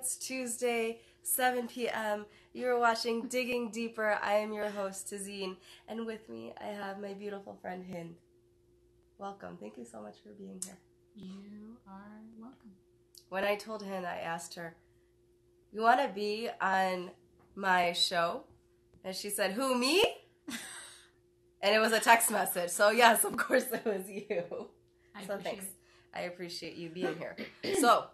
It's Tuesday, 7 p.m. You're watching Digging Deeper. I am your host, Tazeen, and with me I have my beautiful friend Hind. Welcome. Thank you so much for being here. You are welcome. When I told Hind, I asked her, You want to be on my show? And she said, Who, me? and it was a text message. So, yes, of course it was you. I so, thanks. it. I appreciate you being here. so,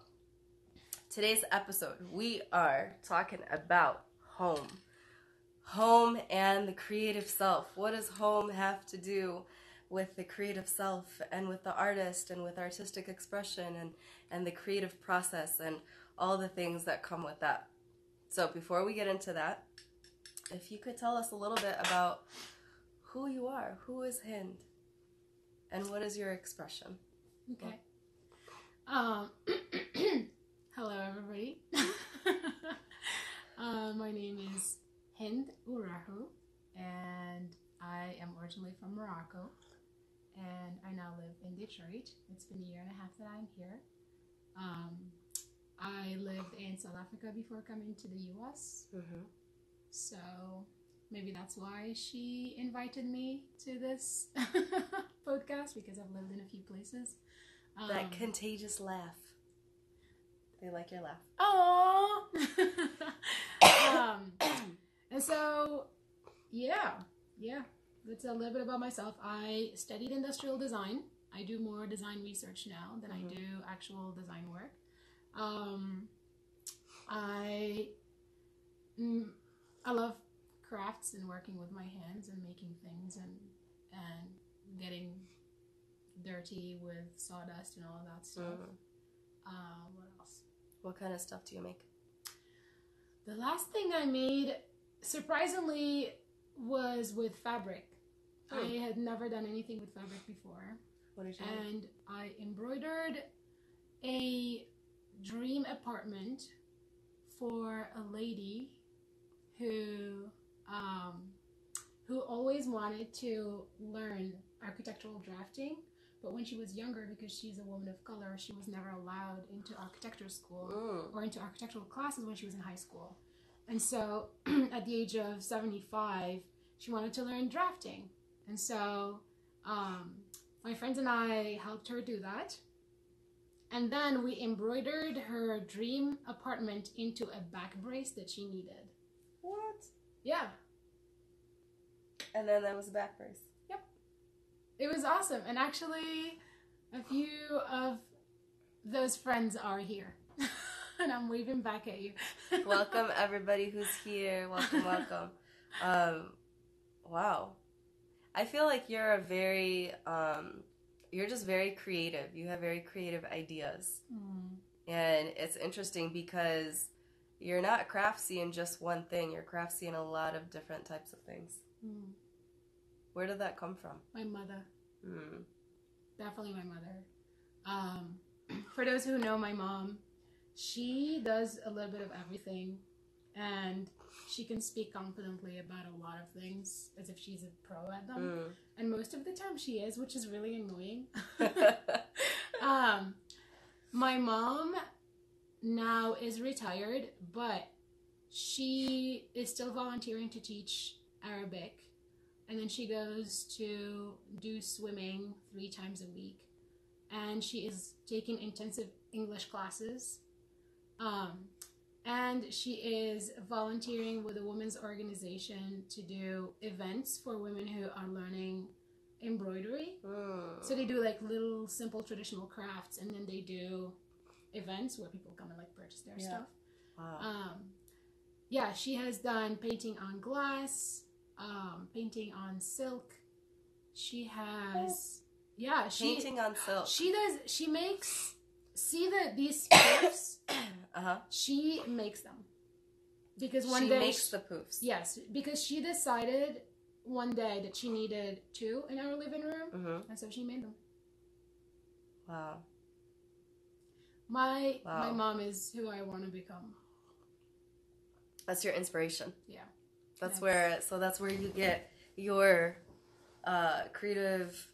today's episode, we are talking about home. Home and the creative self. What does home have to do with the creative self and with the artist and with artistic expression and, and the creative process and all the things that come with that? So, before we get into that, if you could tell us a little bit about who you are, who is Hind, and what is your expression? Okay. Um, hello, everybody. uh, my name is Hind Ourahou, and I am originally from Morocco, and I now live in Detroit. It's been a year and a half that I'm here. Um, I lived in South Africa before coming to the US, Mm-hmm. so maybe that's why she invited me to this podcast because I've lived in a few places. That Um, contagious laugh. They like your laugh. Aww. um, and so, yeah, yeah, that's a little bit about myself. I studied industrial design. I do more design research now than Mhm. I do actual design work. Um, I, mm, I love crafts and working with my hands and making things and and getting dirty with sawdust and all that stuff. Mhm. Uh, what kind of stuff do you make? The last thing I made, surprisingly, was with fabric. I Hmm. had never done anything with fabric before, What did you make? and I embroidered a dream apartment for a lady who um, who always wanted to learn architectural drafting. But when she was younger, because she's a woman of color, she was never allowed into architecture school Mm. or into architectural classes when she was in high school. And so at the age of 75, she wanted to learn drafting. And so um, my friends and I helped her do that. And then we embroidered her dream apartment into a back brace that she needed. What? Yeah, And then that was a back brace. It was awesome. And actually, a few of those friends are here. and I'm waving back at you. welcome everybody who's here. Welcome, welcome. Um, wow. I feel like you're a very um, you're just very creative. You have very creative ideas. Hmm. And it's interesting because you're not craftsy in just one thing. You're craftsy in a lot of different types of things. Hmm. Where did that come from? My mother. Hmm. definitely my mother. Um, for those who know my mom, she does a little bit of everything, and she can speak confidently about a lot of things as if she's a pro at them. And most of the time, she is, which is really annoying. Mm. um, my mom now is retired, but she is still volunteering to teach Arabic. And then she goes to do swimming three times a week. And she is taking intensive English classes. Um, and she is volunteering with a women's organization to do events for women who are learning embroidery. Hmm. So they do like little simple traditional crafts, and then they do events where people come and like purchase their Yeah. stuff. Wow. Um, yeah, she has done painting on glass, um, painting on silk. She has, yeah, she Painting on silk. she does. She makes see the these poofs. Uh huh. she makes them because one she day makes she- the poofs. yes, because she decided one day that she needed two in our living room, Mm-hmm. and so she made them. Wow. My my mom is who I want to become. That's your inspiration. Yeah. That's Yes. where. So that's where you get your uh, creative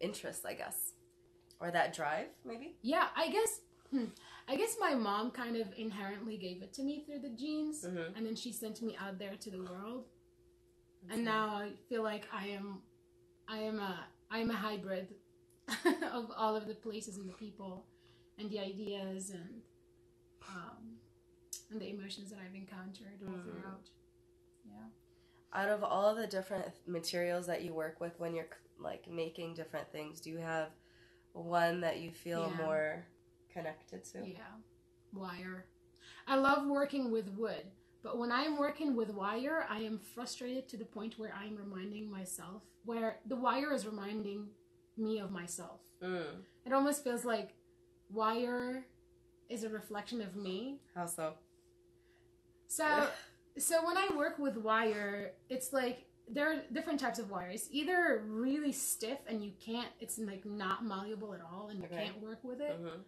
interests, I guess, or that drive, maybe. Yeah, I guess I guess my mom kind of inherently gave it to me through the genes, Mhm. and then she sent me out there to the world. and now I feel like I am, I am a, I am a hybrid of all of the places and the people, and the ideas and, um, and the emotions that I've encountered all Mm. throughout. Yeah. out of all the different materials that you work with when you're like making different things, do you have one that you feel Yeah. more connected to? Yeah, wire. I love working with wood, but when I'm working with wire, I am frustrated to the point where I'm reminding myself, where the wire is reminding me of myself. Mm. It almost feels like wire is a reflection of me. How so? So, so when I work with wire, it's like there are different types of wire. It's either really stiff and you can't, it's like not malleable at all and you Okay. can't work with it. Mhm.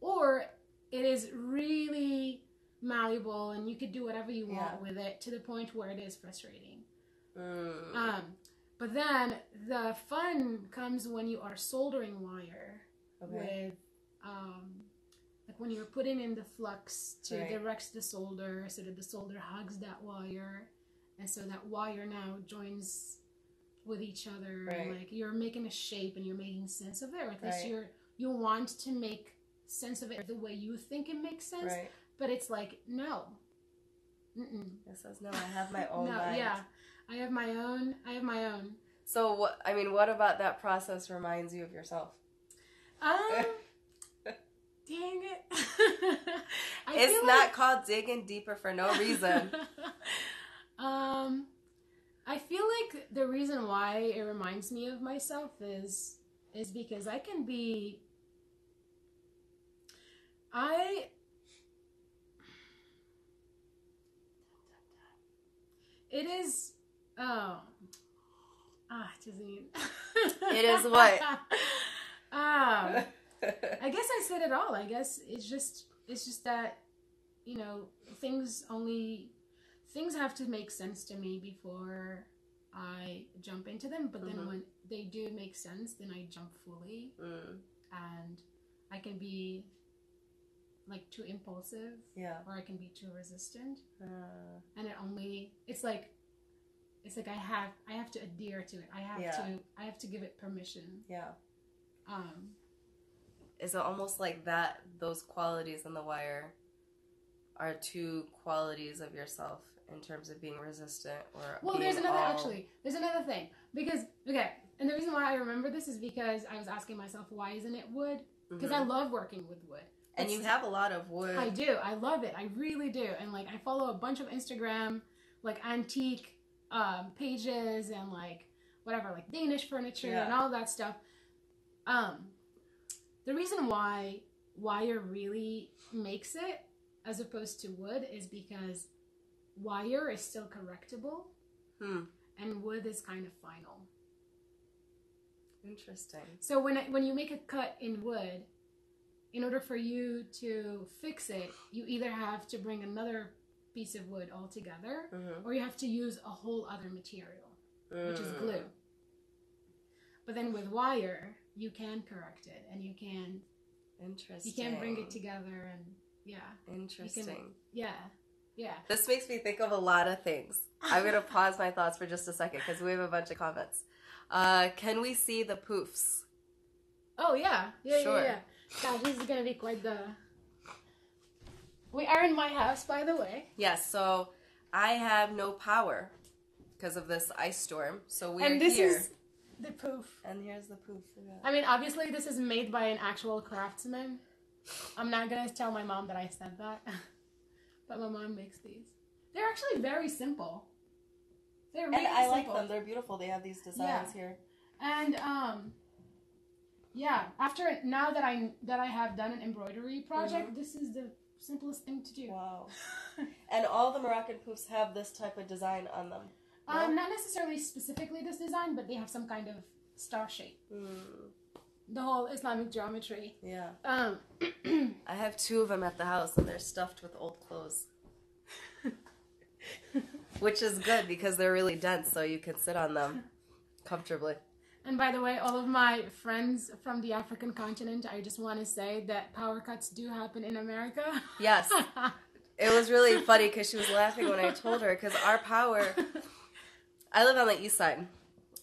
or it is really malleable and you could do whatever you want Yeah. with it to the point where it is frustrating. Mm. Um, but then the fun comes when you are soldering wire okay. with, um, like when you're putting in the flux to Right. direct the solder so that the solder hugs that wire, and so that wire now joins with each other. Right. Like you're making a shape and you're making sense of it, or at least Right. you're you want to make sense of it the way you think it makes sense. Right. But it's like no. Mm-mm. It says no. I have my own no, mind. yeah. I have my own. I have my own. So what? I mean, what about that process reminds you of yourself? Um, dang it. It's not like- called digging deeper for no reason. um, I feel like the reason why it reminds me of myself is is because I can be. I. It is. Oh. Ah, Tazeen. It is what? um, I guess I said it all. I guess it's just it's just that you know things only things have to make sense to me before I jump into them. But then Mhm. when they do make sense, then I jump fully, Mm, and I can be like too impulsive yeah. or I can be too resistant, Uh, and it only it's like it's like I have I have to adhere to it. I have Yeah. to I have to give it permission. yeah. Um, Is it almost like that? Those qualities in the wire are two qualities of yourself in terms of being resistant or. Well, there's another all- actually. There's another thing because okay, and the reason why I remember this is because I was asking myself why isn't it wood? Because I Mhm. love working with wood. and you have a lot of wood. I do. I love it. I really do. And like I follow a bunch of Instagram like antique um, pages and like whatever, like Danish furniture Yeah. and all that stuff. Um, the reason why wire really makes it as opposed to wood is because wire is still correctable Hmm. and wood is kind of final. Interesting. So when I, when you make a cut in wood, in order for you to fix it, you either have to bring another piece of wood altogether, Mm-hmm. or you have to use a whole other material, which is Mm. glue. But then with wire, you can correct it, and you can Interesting. you can bring it together, and yeah, Interesting. yeah, yeah. This makes me think of a lot of things. I'm going to pause my thoughts for just a second because we have a bunch of comments. Uh, can we see the poofs? Oh yeah, yeah, Sure. yeah, yeah. God, this is gonna be quite the. We are in my house, by the way. Yes, so I have no power because of this ice storm. So we're and this here. is the poof. And here's the poof. Yeah. I mean, obviously, this is made by an actual craftsman. I'm not gonna tell my mom that I said that, but my mom makes these. They're actually very simple. They're really And I like them. They're beautiful. They have these designs here. And um, yeah. After now that I that I have done an embroidery project, Mm-hmm. this is the simplest thing to do. Wow. and all the Moroccan poofs have this type of design on them. Um, not necessarily specifically this design, but they have some kind of star shape. Mm, The whole Islamic geometry. yeah. Um, I have two of them at the house, and they're stuffed with old clothes. Which is good because they're really dense, so you can sit on them comfortably. And by the way, all of my friends from the African continent, I just want to say that power cuts do happen in America. Yes. It was really funny because she was laughing when I told her because our power. I live on the east side,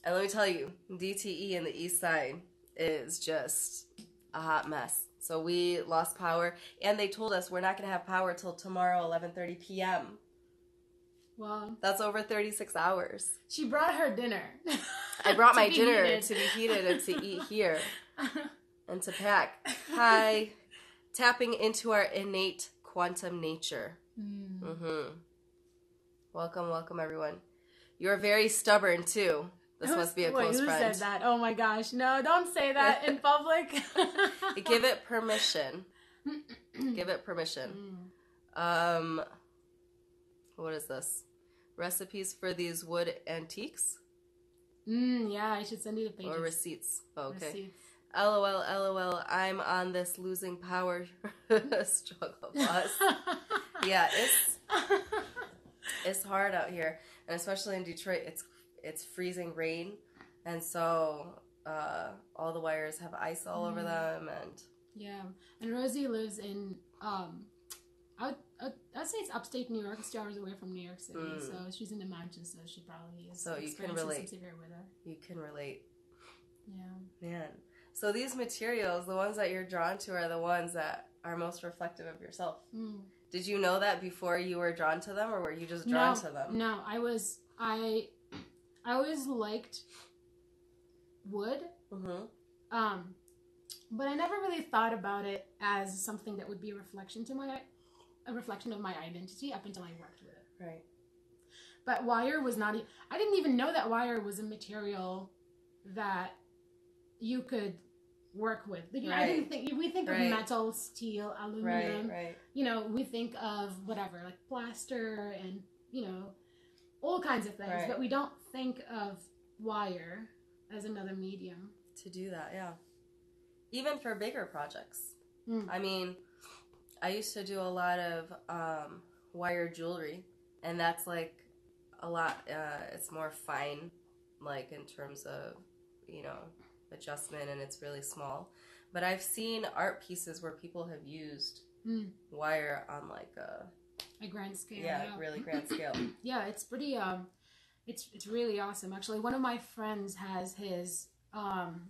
and let me tell you, DTE in the east side is just a hot mess. So we lost power, and they told us we're not going to have power till tomorrow, 11:30 p.m. Wow. That's over 36 hours. she brought her dinner. I brought my dinner heated. to be heated and to eat here and to pack. Hi, tapping into our innate quantum nature. Mm. hmm Welcome, welcome, everyone. You're very stubborn too. This Who's- must be a wait, close who friend. said that? Oh my gosh. No, don't say that in public. Give it permission. Give it permission. Mm. Um, what is this? Recipes for these wood antiques Mm, yeah, I should send you the pages. or receipts? Oh, okay. Receipts. LOL, LOL. I'm on this losing power struggle bus. Yeah, it's it's hard out here, and especially in Detroit, it's it's freezing rain, and so uh, all the wires have ice all over Mm. them, and Yeah, and Rosie lives in um, I I'd, I'd say it's upstate New York. It's two hours away from New York City, Mm. so she's in the mountains, so she probably is. So you can relate. Severe weather. you can relate, Yeah. man. So these materials, the ones that you're drawn to, are the ones that are most reflective of yourself. Mm. Did you know that before you were drawn to them, or were you just drawn no, to them? No, I was I I always liked wood. Mm-hmm. Um, but I never really thought about it as something that would be a reflection to my a reflection of my identity up until I worked with it. Right. But wire was not. I didn't even know that wire was a material that you could work with. Like, I didn't think we think Right. of metal, steel, Right. aluminum. Right. You know, we think of whatever like plaster and you know all kinds of things, Right. but we don't think of wire as another medium. to do that, yeah. Even for bigger projects. Mm. I mean, I used to do a lot of um, wire jewelry, and that's like a lot. Uh, it's more fine, like in terms of you know adjustment, and it's really small. But I've seen art pieces where people have used Mm. wire on like a A grand scale. yeah, really grand scale. yeah it's pretty um it's it's really awesome actually one of my friends has his um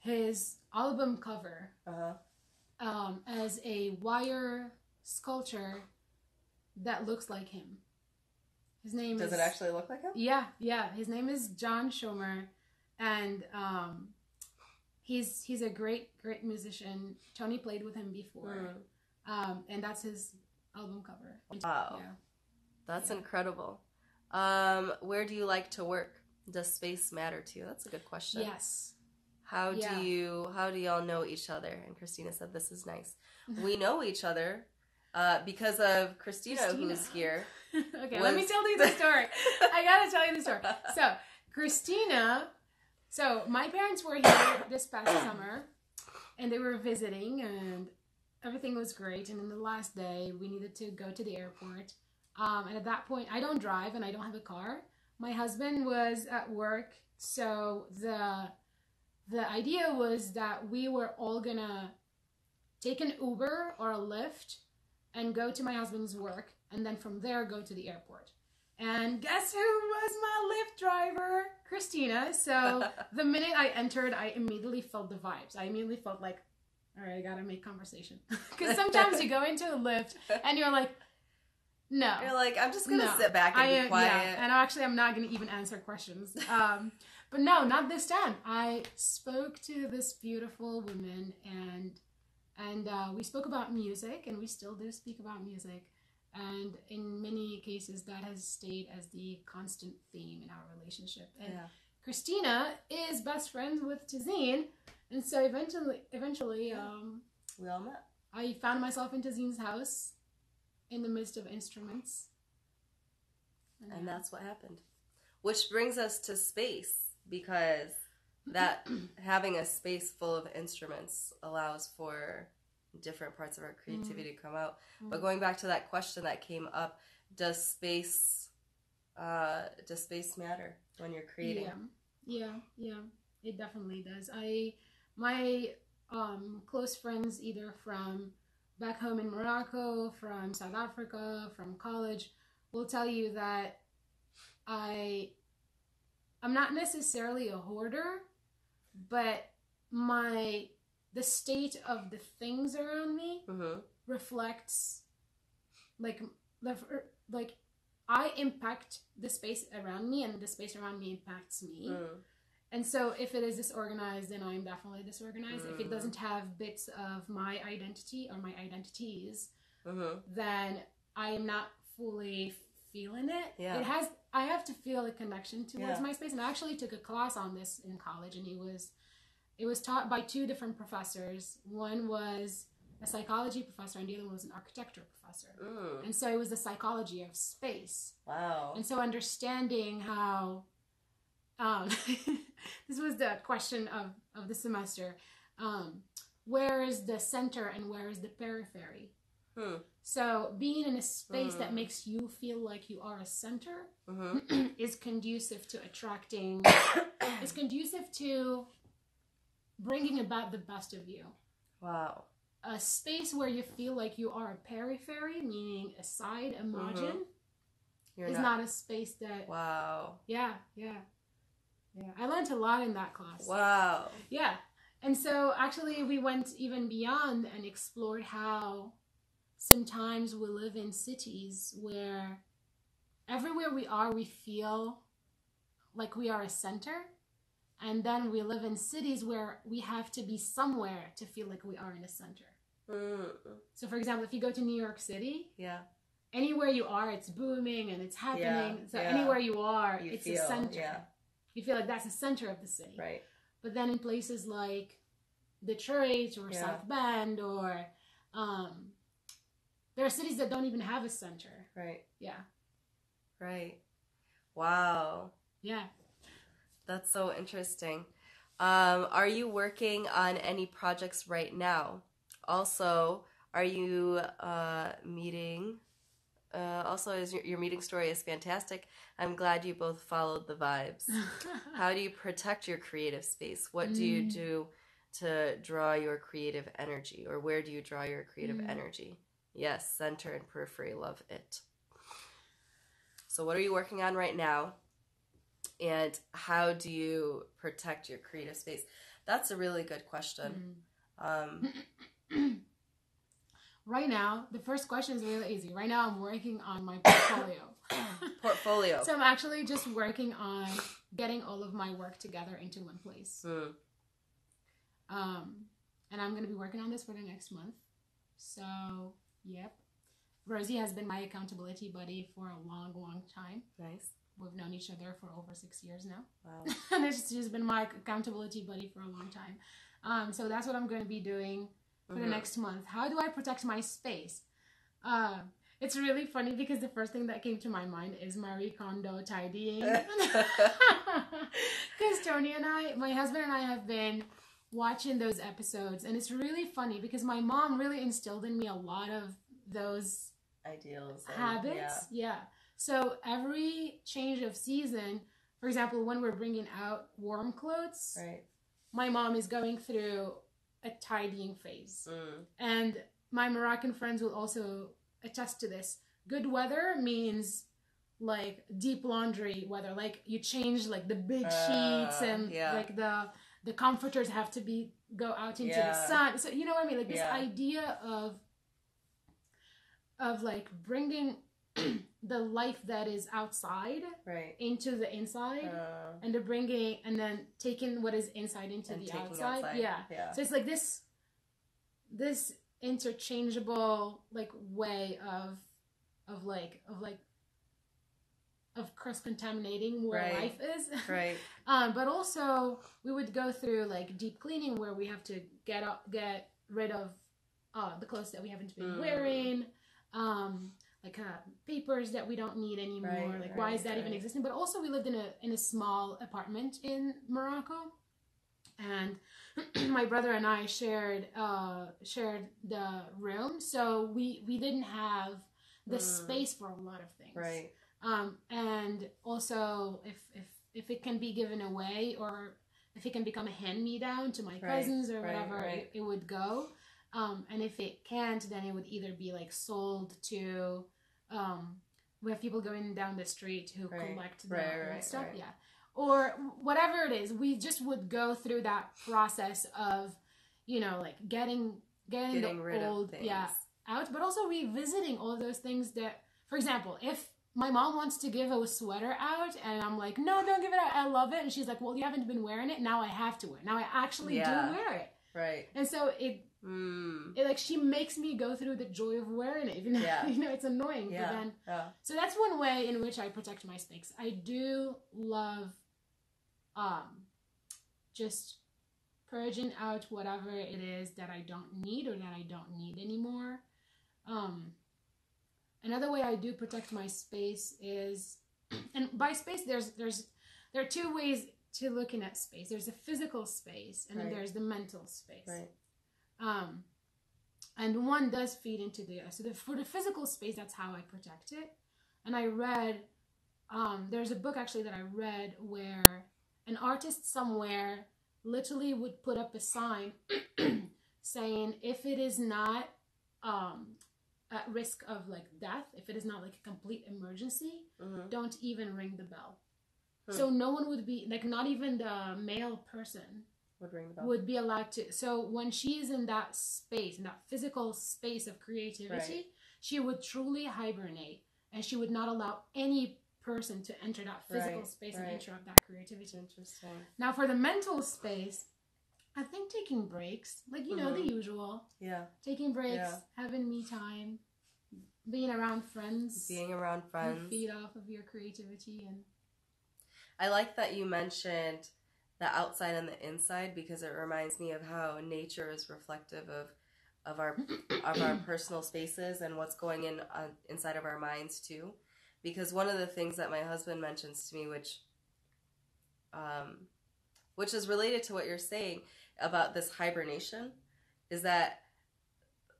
his album cover Uh huh. um as a wire sculpture that looks like him his name Does is it actually look like him? yeah yeah his name is john schomer and um he's he's a great great musician tony played with him before Mm. um and that's his album cover Wow. yeah That's Yeah. incredible. Um, where do you like to work? Does space matter to you? That's a good question. yes How Yeah. do you how do y'all know each other? And Christina said this is nice. We know each other uh, because of Christina, Christina. who's here. okay, let me tell you the story. I gotta tell you the story. So, Christina, so my parents were here this past summer and they were visiting and everything was great. And then the last day, we needed to go to the airport. Um, and at that point, I don't drive and I don't have a car. My husband was at work, so the the idea was that we were all gonna take an Uber or a Lyft and go to my husband's work, and then from there go to the airport. And guess who was my Lyft driver? Christina. So the minute I entered, I immediately felt the vibes. I immediately felt like, all right, I gotta make conversation. Because sometimes you go into a Lyft and you're like, no. You're like, I'm just gonna No, sit back and I be quiet. yeah, and actually, I'm not going to even answer questions. Um, but no, not this time. I spoke to this beautiful woman, and and uh, we spoke about music, and we still do speak about music. And in many cases, that has stayed as the constant theme in our relationship. And yeah. Christina is best friends with Tazeen, and so eventually, eventually, um, We all met. I found myself in Tazeen's house in the midst of instruments. And that's what happened. Which brings us to space because that having a space full of instruments allows for different parts of our creativity to come out. But going back to that question that came up, does space uh does space matter when you're creating? Yeah. Yeah, yeah, it definitely does. I my um close friends either from back home in Morocco, from South Africa, from college will tell you that I I'm not necessarily a hoarder, but my the state of the things around me Mm-hmm. reflects like like I impact the space around me and the space around me impacts me. Mm. And so if it is disorganized, then I'm definitely disorganized. If it Mm. doesn't have bits of my identity or my identities, Mm-hmm. then I am not fully feeling it. Yeah. It has I have to feel a connection towards Yeah. my space. And I actually took a class on this in college and it was it was taught by two different professors. One was a psychology professor and the other one was an architecture professor. Mm. And so it was the psychology of space. Wow. And so understanding how um, this was the question of, of the semester. Um, where is the center and where is the periphery? Hmm. So being in a space that Hmm. makes you feel like you are a center Mm-hmm. is conducive to attracting is conducive to bringing about the best of you. wow. A space where you feel like you are a periphery, meaning a side, a mm-hmm. margin, You're is not a space that Wow. Yeah, yeah. Yeah. I learned a lot in that class. Wow. Yeah. And so actually we went even beyond and explored how sometimes we live in cities where everywhere we are we feel like we are a center and then we live in cities where we have to be somewhere to feel like we are in a center. Mm. So for example, if you go to New York City, Yeah. anywhere you are it's booming and it's happening. Yeah, so yeah. anywhere you are, You it's feel. a center. Yeah. You feel like that's the center of the city. Right. But then in places like Detroit or. South Bend or um, there are cities that don't even have a center. Right. Yeah. Right. Wow. Yeah. That's so interesting. Um, are you working on any projects right now? Also, are you uh, meeting? Uh, also, is your, your meeting story is fantastic. I'm glad you both followed the vibes. How do you protect your creative space? What do you Mm. do to draw your creative energy, or where do you draw your creative Mm. energy? Yes, center and periphery, love it. So, what are you working on right now? And how do you protect your creative space? That's a really good question. Um, Mm. right now, the first question is really easy. Right now, I'm working on my portfolio. portfolio. so I'm actually just working on getting all of my work together into one place. Hmm. Um, and I'm going to be working on this for the next month. So, yep. Rosie has been my accountability buddy for a long, long time. Nice. We've known each other for over six years now. Wow. and it's just been my accountability buddy for a long time. Um, so that's what I'm going to be doing for the Mhm. next month. How do I protect my space? Uh, it's really funny because the first thing that came to my mind is Marie Kondo tidying. Because Tony and I, my husband and I, have been watching those episodes, and it's really funny because my mom really instilled in me a lot of those Ideals. and- habits. Yeah. So every change of season, for example, when we're bringing out warm clothes, Right. my mom is going through a tidying phase. Mm. And my Moroccan friends will also attest to this. Good weather means like deep laundry weather. Like you change like the sheets Uh, and yeah. like the the comforters have to be go out into Yeah. the sun. So you know what I mean? Like this Yeah. idea of of like bringing the life that is outside Right. into the inside Uh, and to bringing and then taking what is inside into the taking outside. Yeah. Yeah. So it's like this this interchangeable like way of of like of like of cross contaminating where Right. life is. right. um, but also we would go through like deep cleaning where we have to get up, get rid of uh, the clothes that we haven't been Mm. wearing, um, like uh, papers that we don't need anymore. Right, like why is right, that even existing? But also we lived in a in a small apartment in Morocco, and my brother and I shared uh, shared the room, so we we didn't have the Mm. space for a lot of things Right. um, and also if if if it can be given away or if it can become a hand me down to my Right, cousins or right, whatever, right. It, it would go. Um, and if it can't, then it would either be like sold to. Um, we have people going down the street who Right, collect the right, right, stuff, yeah, or whatever it is. We just would go through that process of, you know, like getting getting, Getting the old yeah out, but also revisiting all those things that, for example, if my mom wants to give a sweater out and I'm like, no, don't give it out. I love it. And she's like, well, you haven't been wearing it. Now I have to wear it. Now I actually Yeah. do wear it. Right. And so it, Mm. it like, she makes me go through the joy of wearing it. Even though, Yeah. you know, it's annoying. But Yeah. then, Yeah. so that's one way in which I protect my space. I do love, um, just purging out whatever it is that I don't need or that I don't need anymore. Um, another way I do protect my space is, and by space there's there's there are two ways to looking at space. There's a physical space, and then there's the mental space. Right. Um, and one does feed into the other. So the, for the physical space, that's how I protect it. And I read, um, there's a book actually that I read where an artist somewhere literally would put up a sign saying if it is not um, at risk of like death, if it is not like a complete emergency, Mhm. don't even ring the bell. Hmm. So no one would be like not even the mail person Would ring the bell. would be allowed to. So when she is in that space, in that physical space of creativity, Right. she would truly hibernate and she would not allow any person to enter that physical Right, space and interrupt that creativity. Interesting. Now for the mental space, I think taking breaks, like you know the Mhm. usual, Yeah. taking breaks, Yeah. having me time, being around friends, Being around friends. feed off of your creativity and I like that you mentioned the outside and the inside because it reminds me of how nature is reflective of of our of our personal spaces and what's going in uh, inside of our minds too. Because one of the things that my husband mentions to me, which um, which is related to what you're saying about this hibernation, is that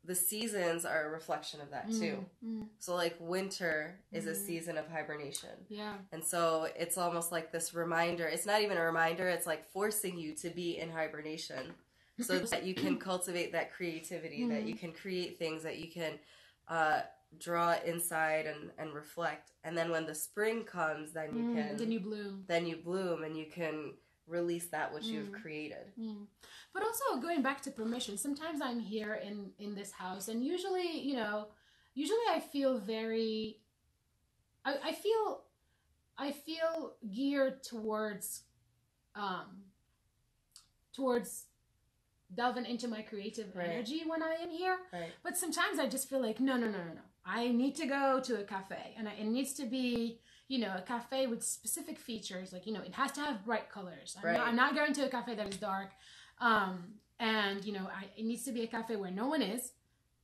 the seasons are a reflection of that too. Mm, mm, So like winter is a Mhm. season of hibernation. yeah, And so it's almost like this reminder. It's not even a reminder, it's like forcing you to be in hibernation so that you can cultivate that creativity, that you can create things, that you can uh, draw inside and, and reflect. And then when the spring comes, then you Mm, can then you bloom. then you bloom and you can release that which you've Mm. created. Mm. But also going back to permission, sometimes I'm here in in this house, and usually, you know, usually I feel very, I, I feel, I feel geared towards, um, towards delving into my creative Right. energy when I am here. Right. But sometimes I just feel like no, no, no, no, no. I need to go to a cafe, and I, it needs to be, you know, a cafe with specific features. Like you know, it has to have bright colors. I'm, Right. not, I'm not going to a cafe that is dark, um, and you know, I, it needs to be a cafe where no one is.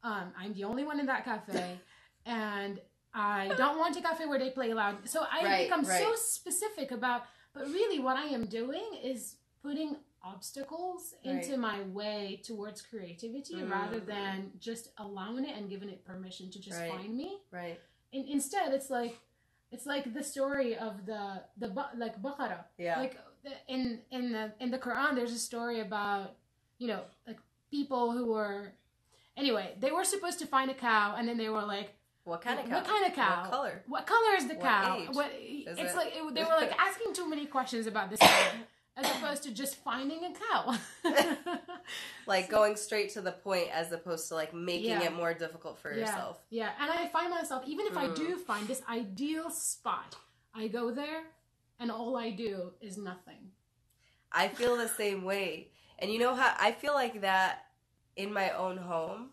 Um, I'm the only one in that cafe, and I don't want a cafe where they play loud. So I Right, become so specific about. But really, what I am doing is putting obstacles into Right. my way towards creativity Mm. rather than just allowing it and giving it permission to just Right. find me. Right. And instead, it's like it's like the story of the the like Baqarah. Yeah. Like in in the in the Quran, there's a story about you know like people who were anyway they were supposed to find a cow and then they were like what kind of cow? what kind of cow What color? what color is the What cow age what is it's it? like it, they were like asking too many questions about this cow as opposed to just finding a cow Like going straight to the point as opposed to like making Yeah. it more difficult for Yeah. yourself. Yeah, and I find myself even if I Mm. do find this ideal spot, I go there and all I do is nothing. I feel the same way. And you know how I feel like that in my own home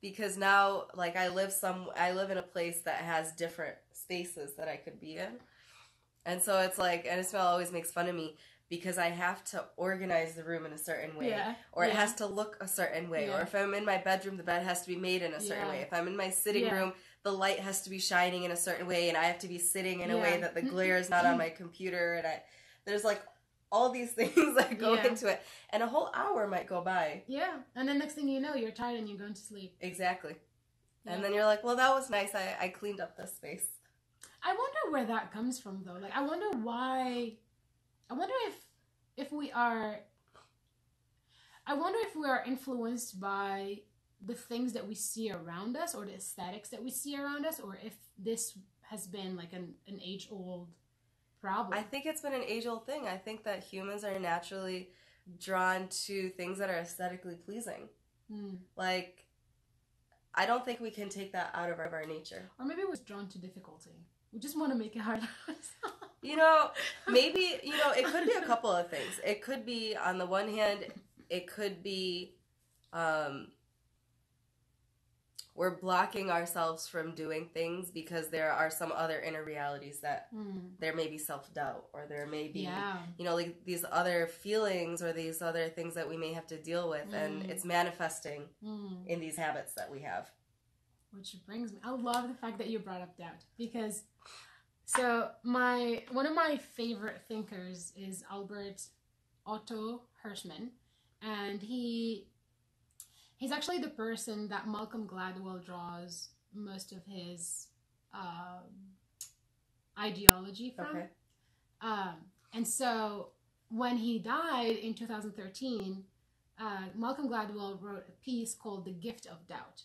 because now like I live some I live in a place that has different spaces that I could be in. And so it's like and Ismail always makes fun of me because I have to organize the room in a certain way. Yeah, Or it has to look a certain way. Or if I'm in my bedroom, the bed has to be made in a certain Yeah. way. If I'm in my sitting Yeah. room, the light has to be shining in a certain way and I have to be sitting in a way that the glare is not on my computer and I there's like all these things that go Yeah. into it. And a whole hour might go by. Yeah, and then next thing you know, you're tired and you're going to sleep. Exactly. Yeah. And then you're like, well, that was nice. I, I cleaned up this space. I wonder where that comes from though. Like I wonder why I wonder if if we are I wonder if we are influenced by the things that we see around us or the aesthetics that we see around us or if this has been like an, an age old problem. I think it's been an age old thing. I think that humans are naturally drawn to things that are aesthetically pleasing. Hmm. Like, I don't think we can take that out of our, of our nature. Or maybe we're drawn to difficulty. We just want to make it hard. You know, maybe, you know, it could be a couple of things. It could be, on the one hand, it could be um, we're blocking ourselves from doing things because there are some other inner realities that Hmm. there may be self doubt or there may be Yeah. you know like these other feelings or these other things that we may have to deal with and Mm. it's manifesting Hmm. in these habits that we have Which brings me, I love the fact that you brought up doubt because, so my one of my favorite thinkers is Albert Otto Hirschman, and he he's actually the person that Malcolm Gladwell draws most of his um, ideology from. okay Um, and so when he died in 2013, uh, Malcolm Gladwell wrote a piece called The Gift of Doubt.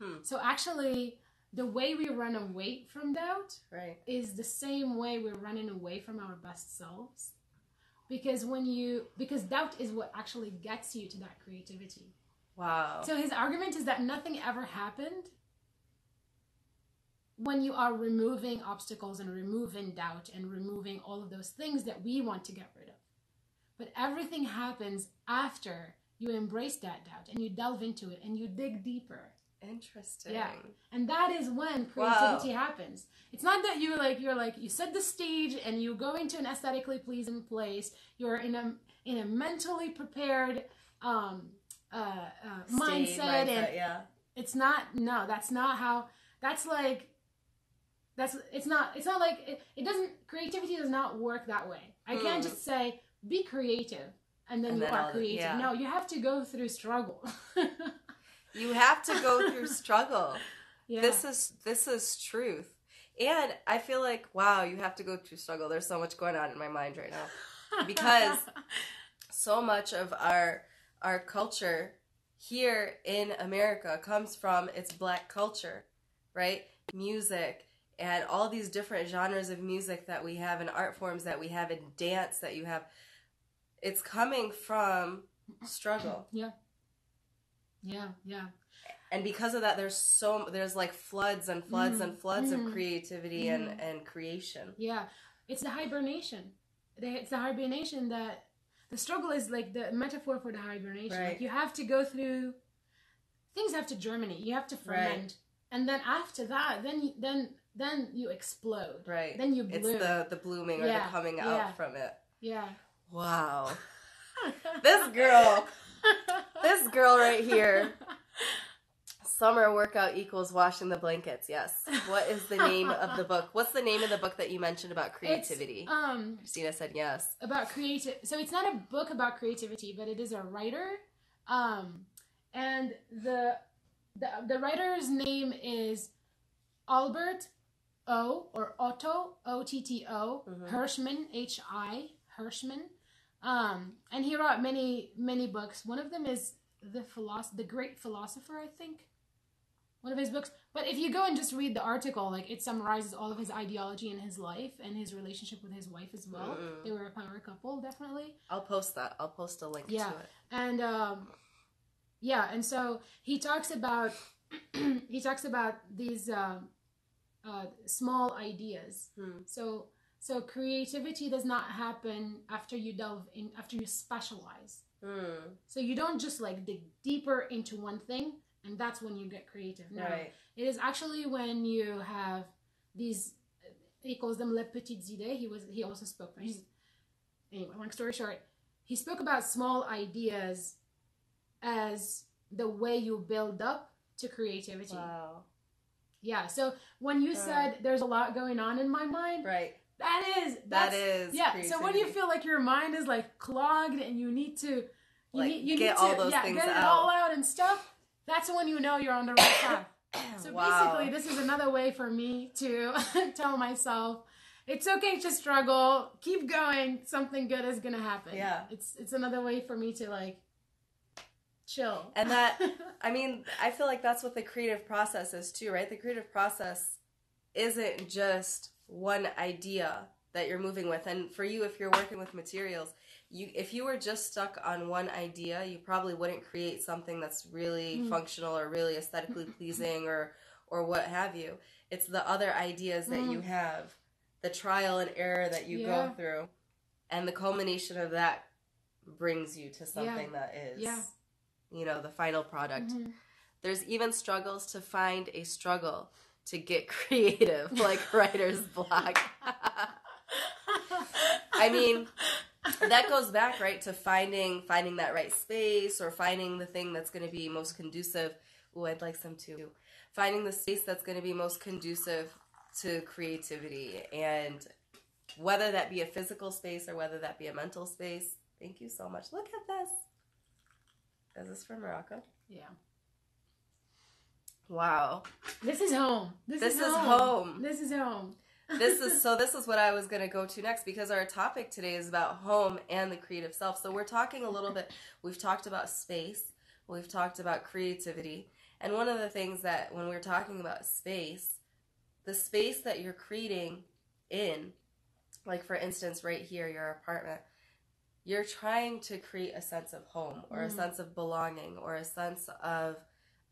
Hmm. So actually, the way we run away from doubt right is the same way we're running away from our best selves. Because when you, because doubt is what actually gets you to that creativity. wow So his argument is that nothing ever happened when you are removing obstacles and removing doubt and removing all of those things that we want to get rid of. But everything happens after you embrace that doubt and you delve into it and you dig deeper. Interesting Yeah. And that is when Wow. creativity happens. It's not that you like you're like you set the stage and you go into an aesthetically pleasing place. You're in a in a mentally prepared um uh, uh State, mindset and yeah it's not no that's not how that's like that's it's not it's not like it, it doesn't creativity does not work that way i can't Hmm. just say be creative and then And you then are creative yeah. no you have to go through struggle you have to go through struggle yeah this is this is truth and i feel like wow you have to go through struggle there's so much going on in my mind right now because- so much of our our culture here in America comes from its black culture, right? Music and all these different genres of music that we have and art forms that we have and dance that you have. It's coming from struggle. yeah yeah yeah And because of that there's so there's like floods and floods and Mm, floods mm, of creativity and and creation. yeah it's the hibernation it's the hibernation that the struggle is like the metaphor for the hibernation Right. like you have to go through things have to germinate you have to ferment and then after that then you, then then you explode Right. then you bloom. It's the the blooming or Yeah, the coming out yeah. from it. yeah Wow. This girl This girl right here. Summer workout equals washing the blankets. Yes. What is the name of the book? What's the name of the book that you mentioned about creativity? It's, um Christina said yes. about creative so it's not a book about creativity but it is a writer um and the the, the writer's name is albert o or otto o-t-t-o Mhm. hirschman h-i hirschman um and he wrote many many books one of them is the philosopher the great philosopher i think one of his books but if you go and just read the article like it summarizes all of his ideology in his life and his relationship with his wife as well Mm. they were a power couple definitely I'll post that. I'll post a link Yeah. to it. and um yeah and so he talks about he talks about these um uh, small ideas Hmm. so so creativity does not happen after you delve in after you specialize Hmm. so you don't just like dig deeper into one thing and that's when you get creative no Right. it is actually when you have these. He calls them les petites idées. He was. He also spoke. He's anyway. Long story short, he spoke about small ideas as the way you build up to creativity. Wow. Yeah. So when you Uh. said there's a lot going on in my mind, Right. That is That that's, is. yeah. So when you feel like your mind is like clogged and you need to, you Like, need you get need to all those yeah, things get it out. all out and stuff. That's when you know you're on the right path. So Wow. basically, this is another way for me to tell myself, it's okay to struggle. Keep going. Something good is gonna happen. Yeah. It's it's another way for me to like chill. And that, I mean, I feel like that's what the creative process is too, right? The creative process isn't just one idea that you're moving with. And for you, if you're working with materials, you if you were just stuck on one idea, you probably wouldn't create something that's really Mm. functional or really aesthetically pleasing or or what have you. It's the other ideas that you Mm. have, the trial and error that you Yeah. go through, and the culmination of that brings you to something that is Yeah. you know, the final product. Mhm. There's even struggles to find a struggle to get creative, like writer's block. I mean, that goes back right to finding finding that right space or finding the thing that's going to be most conducive. Oh, I'd like some too. Finding the space that's going to be most conducive to creativity and whether that be a physical space or whether that be a mental space. Thank you so much. Look at this. Is this from Morocco? yeah. Wow. This is home. This, This is, is home. home. This is home. this is so this is what I was going to go to next because our topic today is about home and the creative self. So we're talking a little bit we've talked about space, we've talked about creativity, and one of the things that when we're talking about space, the space that you're creating in like for instance right here your apartment, you're trying to create a sense of home or a Mhm. sense of belonging or a sense of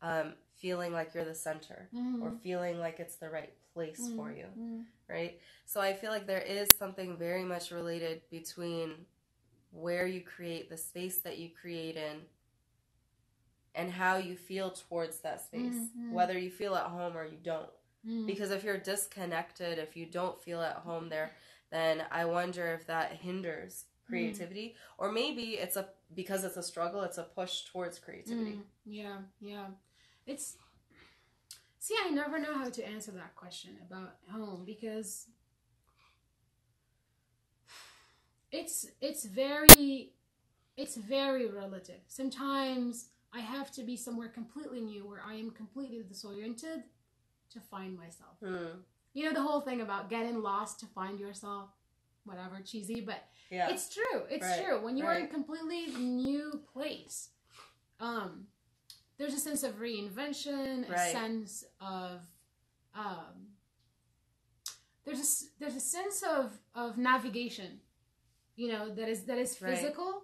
um, feeling like you're the center Mhm. or feeling like it's the right place for you Mhm. right? So I feel like there is something very much related between where you create the space that you create in and how you feel towards that space, Mhm. whether you feel at home or you don't. Mhm. Because if you're disconnected, if you don't feel at home there, then I wonder if that hinders creativity or maybe it's a because it's a struggle, it's a push towards creativity. Yeah, yeah. It's see, I never know how to answer that question about home because it's it's very it's very relative. Sometimes I have to be somewhere completely new where I am completely disoriented to find myself. Hmm. You know the whole thing about getting lost to find yourself, whatever cheesy, but Yeah. it's true. It's Right, true. When you are in a completely new place, um, there's a sense of reinvention, a Right. sense of um, there's a there's a sense of of navigation, you know, that is that is Right. physical,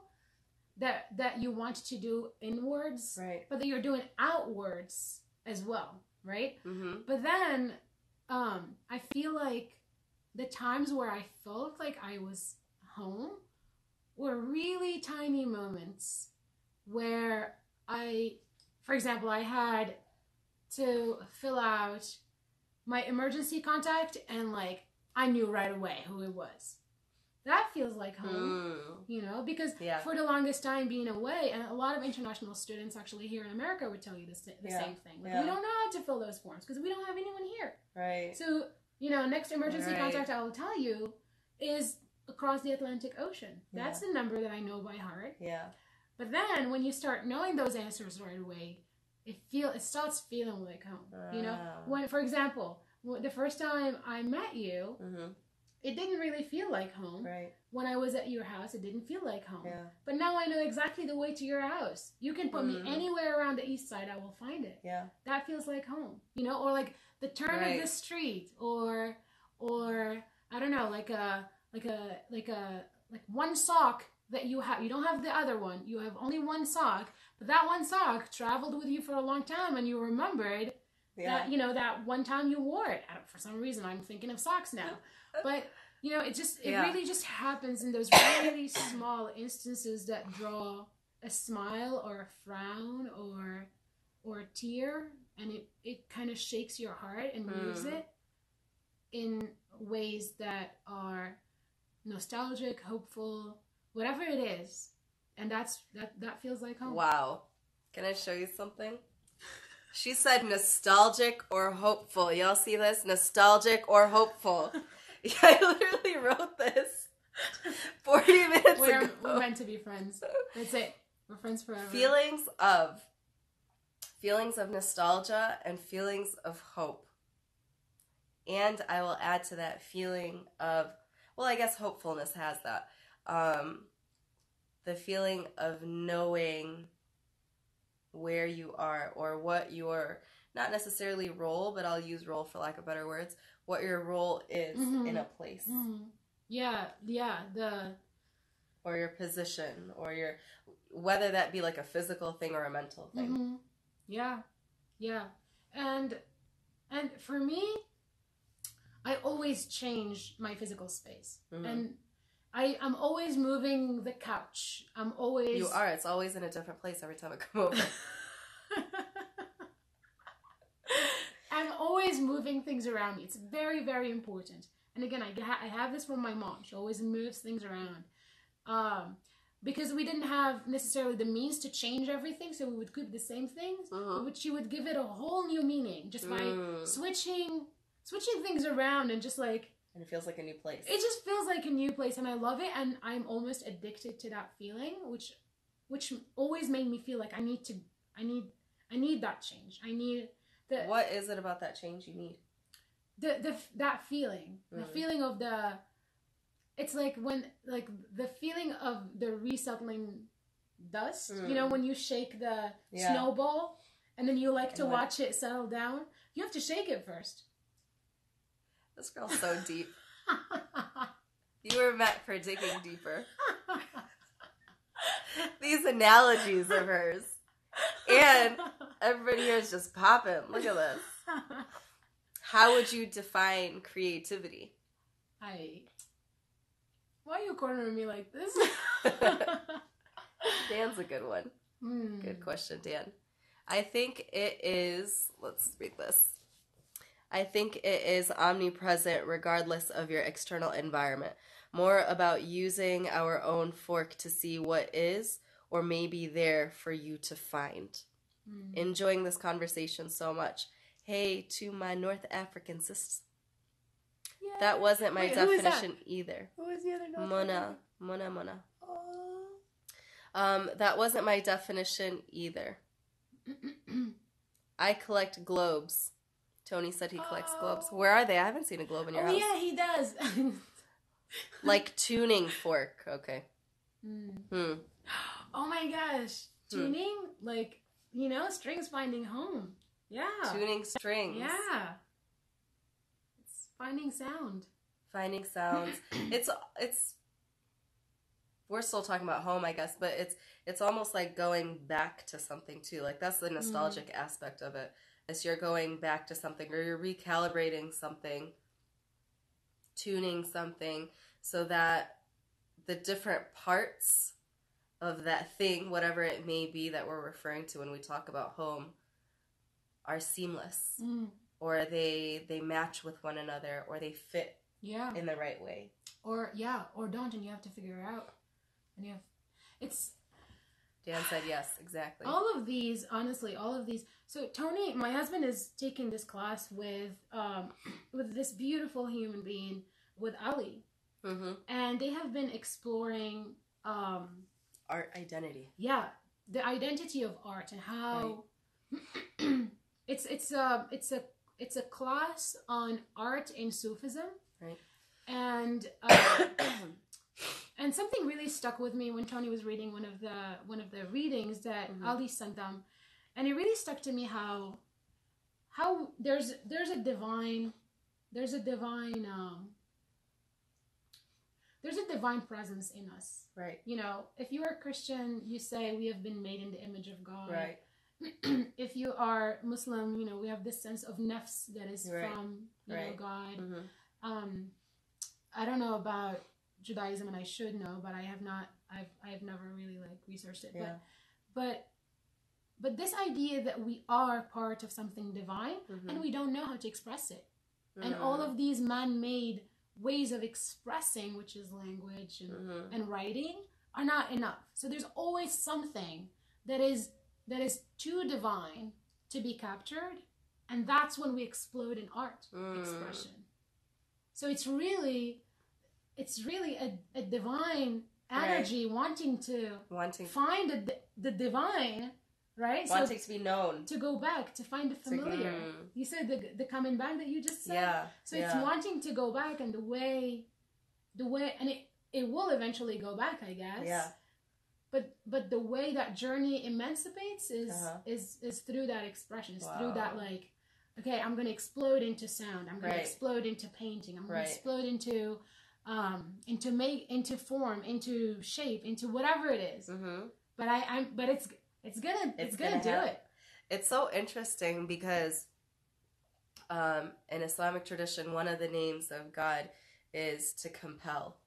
that that you want to do inwards, right. but that you're doing outwards as well, right? Mhm. But then um I feel like the times where I felt like I was home were really tiny moments where I for example, I had to fill out my emergency contact and like I knew right away who it was. That feels like home you know because Yeah. for the longest time being away and a lot of international students actually here in america would tell you the, the Yeah. same thing like, Yeah. we don't know how to fill those forms because we don't have anyone here Right. so you know next emergency Right. contact i will tell you is across the atlantic ocean that's the number that i know by heart Yeah. But then when you start knowing those answers right away it feel it starts feeling like home you know Ah. when for example the first time i met you Mhm. it didn't really feel like home Right. when I was at your house, it didn't feel like home. Yeah. But now I know exactly the way to your house. You can put Mhm. me anywhere around the east side, I will find it. Yeah. That feels like home, you know, or like the turn Right. of the street, or or I don't know, like a like a like a like one sock that you have. You don't have the other one. You have only one sock, but that one sock traveled with you for a long time, and you remembered Yeah. that you know that one time you wore it. For some reason, I'm thinking of socks now, but you know, it just it Yeah. really just happens in those really small instances that draw a smile or a frown or or a tear, and it it kind of shakes your heart and moves Mm. it in ways that are nostalgic, hopeful, whatever it is, and that's that that feels like home. Wow. Can I show you something? She said nostalgic or hopeful. Y'all see this? Nostalgic or hopeful. I literally wrote this 40 minutes We're, ago. we're meant to be friends. That's it. We're friends forever. feelings of feelings of nostalgia and feelings of hope. and I will add to that feeling of, well, I guess hopefulness has that. Um, the feeling of knowing where you are or what your not necessarily role, but I'll use role for lack of better words, what your role is Mhm. in a place Mm. Yeah, yeah. The or your position or your whether that be like a physical thing or a mental thing. Mhm. Yeah, yeah, and and for me, I always change my physical space, Mhm. and I I'm always moving the couch. I'm always You are. It's always in a different place every time I come over. I'm always moving things around me. It's very, very important. And again, I, ha- I have this from my mom. She always moves things around. Um, because we didn't have necessarily the means to change everything, so we would keep the same things, Mhm. but she would give it a whole new meaning just by Mm. switching switching things around and just like And it feels like a new place. it just feels like a new place and I love it and I'm almost addicted to that feeling, which which always made me feel like I need to I need I need that change. I need the what is it about that change you need? the, the that feeling the Mm. feeling of the it's like when like the feeling of the resettling dust you know Mm. when you shake the Yeah. snowball and then you like to when- watch it settle down you have to shake it first This girl's so deep. You were meant for digging deeper. These analogies of hers. And everybody here is just popping. Look at this. How would you define creativity? I why are you cornering me like this Dan's a good one. Hmm. Good question, Dan. I think it is, let's read this. I think it is omnipresent regardless of your external environment. More about using our own fork to see what is or may be there for you to find. Hmm. Enjoying this conversation so much. Hey, to my North African sisters. That wasn't my Wait, who is that? definition either. Who is the other North Mona, Mona, Mona. Oh. Um, that wasn't my definition either. I collect globes. Tony said he collects globes. Oh. Where are they? I haven't seen a globe in your oh house. yeah, he does. Like tuning fork. Okay. Hmm. Hmm. Oh my gosh. Hmm. Tuning? Like, you know, strings finding home. Yeah. Tuning strings. Yeah. It's finding sound. Finding sounds. it's it's. We're still talking about home, I guess, but it's it's almost like going back to something too. Like that's the nostalgic aspect of it. Is you're going back to something or you're recalibrating something, tuning something so that the different parts of that thing, whatever it may be that we're referring to when we talk about home, are seamless Mm. or they they match with one another or they fit Yeah. in the right way. Or yeah, or don't and you have to figure it out. And you have it's Dan said yes, exactly. all of these, honestly, all of these. So Tony, my husband is taking this class with um with this beautiful human being with Ali. hmm And they have been exploring um Art identity. yeah the identity of art and how it's it's a it's a it's a class on art in Sufism Right. and uh, and something really stuck with me when Tony was reading one of the one of the readings that Mhm. Ali sent them and it really stuck to me how how there's there's a divine there's a divine um there's a divine presence in us right. you know, if you are a Christian, you say we have been made in the image of God. Right. if you are Muslim, you know, we have this sense of nafs that is Right. from you know Right. God. hmm Um, I don't know about Judaism, and I should know, but I have not. I've I've never really like researched it. Yeah. But but but this idea that we are part of something divine Mhm. and we don't know how to express it, and all of these man-made ways of expressing, which is language and hmm and writing are not enough. So there's always something that is that is too divine to be captured, and that's when we explode in art Mm. expression. So it's really it's really a, a divine energy wanting to wanting find the, the divine right? Wanting to be known. to go back to find the To- familiar. mm. You said the the coming back that you just said. Yeah. So yeah. it's wanting to go back, and the way, the way, and it it will eventually go back, I guess. Yeah. But but the way that journey emancipates is Uh-huh. is is through that expression. It's through that like, okay, I'm gonna explode into sound. I'm gonna Right. explode into painting. I'm gonna Right. explode into um into make into form into shape into whatever it is. Mm-hmm. But I I'm but it's it's gonna it's, It's gonna, gonna do it. It's so interesting because um, in Islamic tradition, one of the names of God is to compel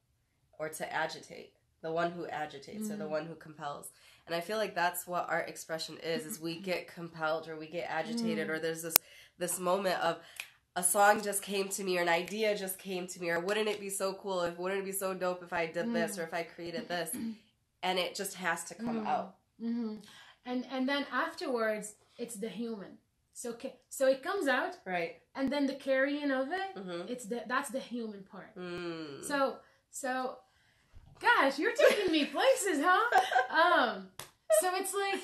or to agitate. The one who agitates or the Mm. one who compels. And I feel like that's what art expression is, is we get compelled or we get agitated Mm. or there's this this moment of a song just came to me or an idea just came to me or wouldn't it be so cool if wouldn't it be so dope if I did this Mm. or if I created this and it just has to come Mm. out. hmm And and then afterwards, it's the human. So so it comes out, Right. and then the carrying of it, Mm-hmm. it's the that's the human part. Mm. So so, gosh, you're taking me places, huh? Um, so it's like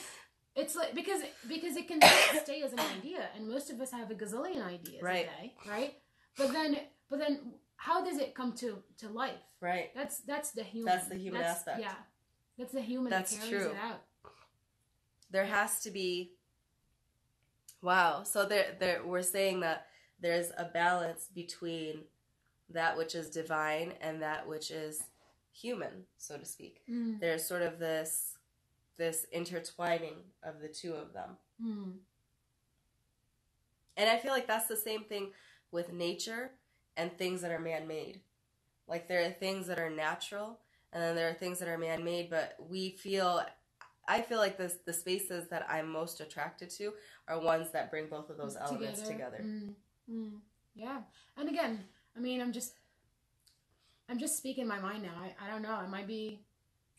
it's like because because it can stay as an idea, and most of us have a gazillion ideas Right. a day, right? But then but then how does it come to to life? right. That's that's the human. That's the human aspect. Yeah, that's the human That's that carries true. it out. there has to be wow so there there we're saying that there's a balance between that which is divine and that which is human so to speak Mm, there's sort of this this intertwining of the two of them. Mm, and i feel like that's the same thing with nature and things that are man-made. Like there are things that are natural and then there are things that are man-made but we feel i feel like this the spaces that i'm most attracted to are ones that bring both of those elements together, Mm, mm, yeah, and again, I mean, I'm just, I'm just speaking my mind now. I, I don't know. It might be,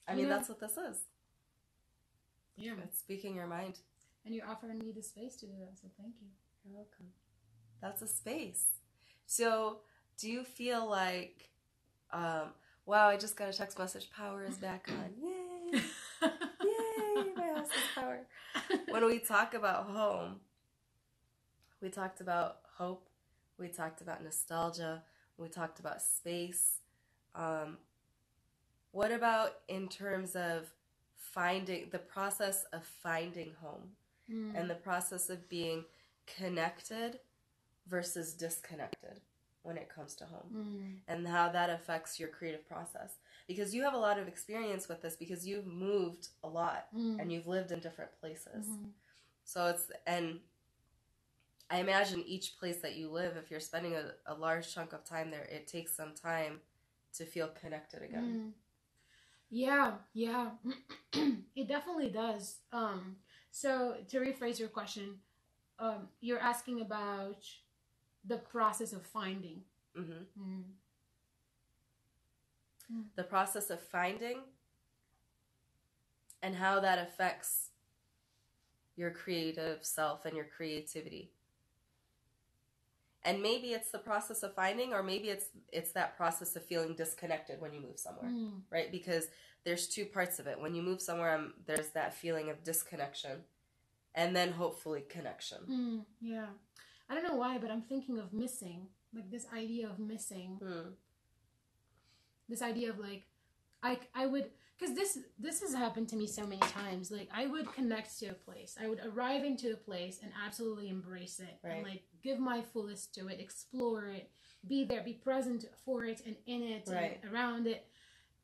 i mean Yeah. that's what this is yeah. it's speaking your mind And you're offering me the space to do that, so thank you. you're welcome that's a space so do you feel like um wow i just got a text message power is back on yay Yay, my house is power. When we talk about home, we talked about hope, we talked about nostalgia, we talked about space. Um, what about in terms of finding the process of finding home Mm, and the process of being connected versus disconnected when it comes to home? mm, and how that affects your creative process because you have a lot of experience with this because you've moved a lot mm, and you've lived in different places mhm. so it's and i imagine each place that you live if you're spending a, a large chunk of time there it takes some time to feel connected again Mm. Yeah, yeah. it definitely does. Um, so to rephrase your question, um, you're asking about the process of finding. hmm Mm. the process of finding and how that affects your creative self and your creativity and maybe it's the process of finding or maybe it's it's that process of feeling disconnected when you move somewhere Mm. right because there's two parts of it when you move somewhere um, there's that feeling of disconnection and then hopefully connection Mm. Yeah. I don't know why, but I'm thinking of missing. Like this idea of missing. Hmm. This idea of like, I I would because this this has happened to me so many times. Like I would connect to a place. I would arrive into a place and absolutely embrace it Right. and like give my fullest to it, explore it, be there, be present for it and in it Right. and around it,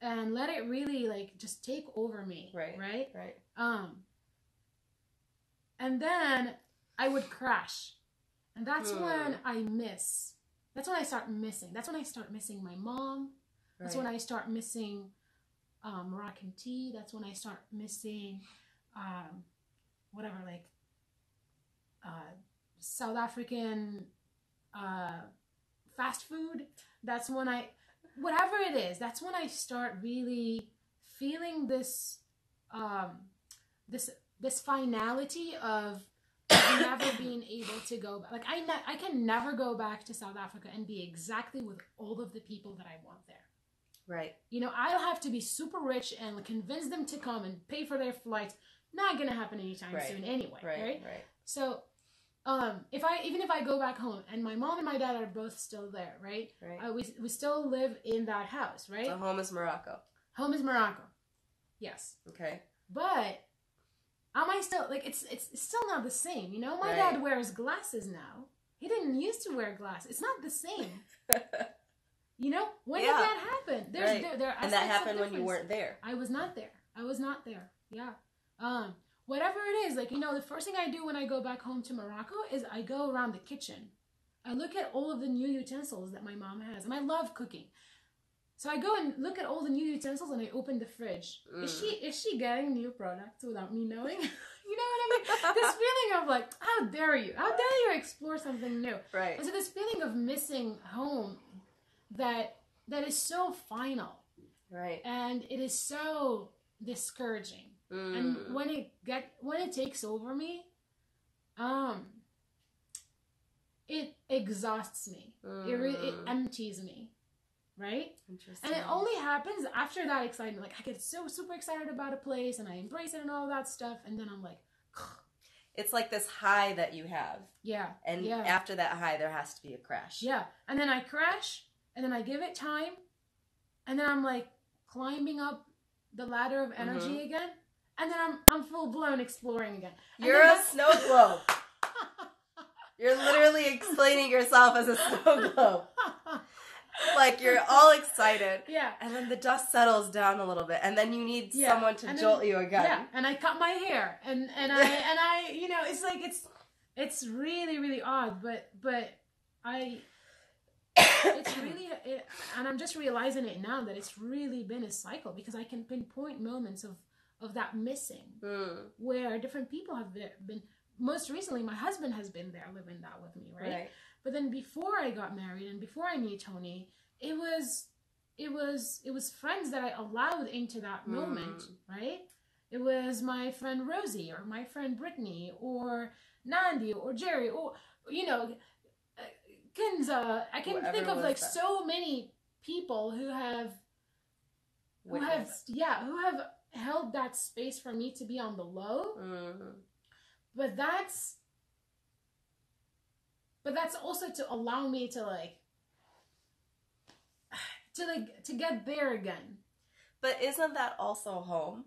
and let it really like just take over me. Right. Right. right Um, and then I would crash. And that's Hmm. when I miss. That's when I start missing. That's when I start missing my mom. That's when I start missing um, Moroccan tea. That's when I start missing um, whatever, like uh, South African uh, fast food. That's when I, whatever it is, that's when I start really feeling this, um, this, this finality of never being able to go back. Like I, ne- I can never go back to South Africa and be exactly with all of the people that I want there. right You know, I'll have to be super rich and convince them to come and pay for their flights. not gonna happen anytime Right. soon anyway, Right, right? right. So, um, if I even if I go back home and my mom and my dad are both still there, right? Right. Uh, we we still live in that house, right? So home is Morocco. Home is Morocco, yes, Okay. but am I still like it's it's still not the same, you know? My Right. dad wears glasses now. He didn't used to wear glasses. It's not the same. You know, when Yeah. did that happen? There's Right. there, there and that happened when you weren't there. I was not there. I was not there. Yeah. Um, whatever it is, like you know, the first thing I do when I go back home to Morocco is I go around the kitchen. I look at all of the new utensils that my mom has, and I love cooking. So I go and look at all the new utensils, and I open the fridge. Is Mm. she is she getting new products without me knowing? you know what I mean? this feeling of like, how dare you? How dare you explore something new? Right. And so this feeling of missing home that that is so final Right. and it is so discouraging Mm. and when it get when it takes over me um it exhausts me it re- it Mm. empties me right Interesting. and it only happens after that excitement like i get so super excited about a place and i embrace it and all that stuff and then i'm like it's like this high that you have, yeah and yeah after that high, there has to be a crash. yeah and then i crash and then i give it time and then i'm like climbing up the ladder of energy Mm-hmm. again and then i'm i'm full blown exploring again. And You're a snow globe. You're literally explaining yourself as a snow globe. Like you're all excited, yeah. And then the dust settles down a little bit, and then you need Yeah, someone to and then- jolt you again. yeah. And i cut my hair. And and i and i you know it's like it's it's really really odd. But but i it's really it, and i'm just realizing it now that it's really been a cycle because i can pinpoint moments of of that missing Mm, where different people have been, most recently my husband has been there living that with me right? right. but then before i got married and before i knew tony it was it was it was friends that i allowed into that moment Mm. right it was my friend rosie or my friend brittany or nandi or jerry or you know uh, Kenza. i can Whoever think of like that. so many people who have who have yeah who have held that space for me to be on the low Mhm. but that's but that's also to allow me to like to like to get there again But isn't that also home?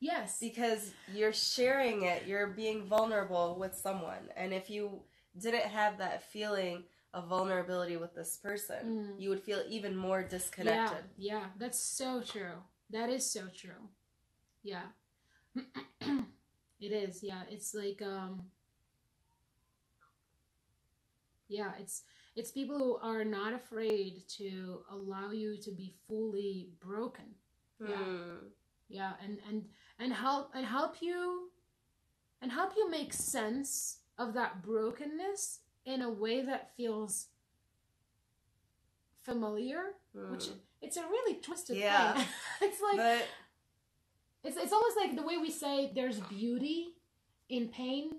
yes Because you're sharing it, you're being vulnerable with someone, and if you didn't have that feeling of vulnerability with this person, Mm. you would feel even more disconnected. yeah yeah that's so true that is so true yeah it is yeah it's like um yeah it's it's people who are not afraid to allow you to be fully broken Yeah. Hmm. yeah and and and help and help you and help you make sense of that brokenness in a way that feels familiar which Hmm. it's a really twisted Yeah. thing it's like but it's it's almost like the way we say there's beauty in pain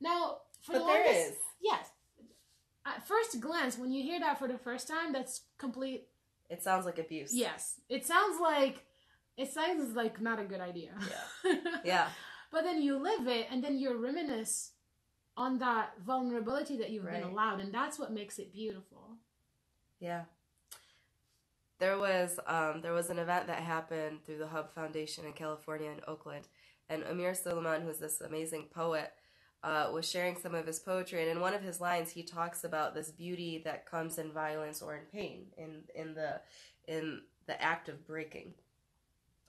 now for but the there longest is. yes at first glance when you hear that for the first time that's complete It sounds like abuse. yes it sounds like it sounds like not a good idea Yeah. Yeah. But then you live it and then you reminisce on that vulnerability that you've Right. been allowed, and that's what makes it beautiful. Yeah. There was um, there was an event that happened through the Hub Foundation in California in Oakland, and Amir Sulaiman, who's this amazing poet, uh, was sharing some of his poetry, and in one of his lines, he talks about this beauty that comes in violence or in pain, in in the in the act of breaking,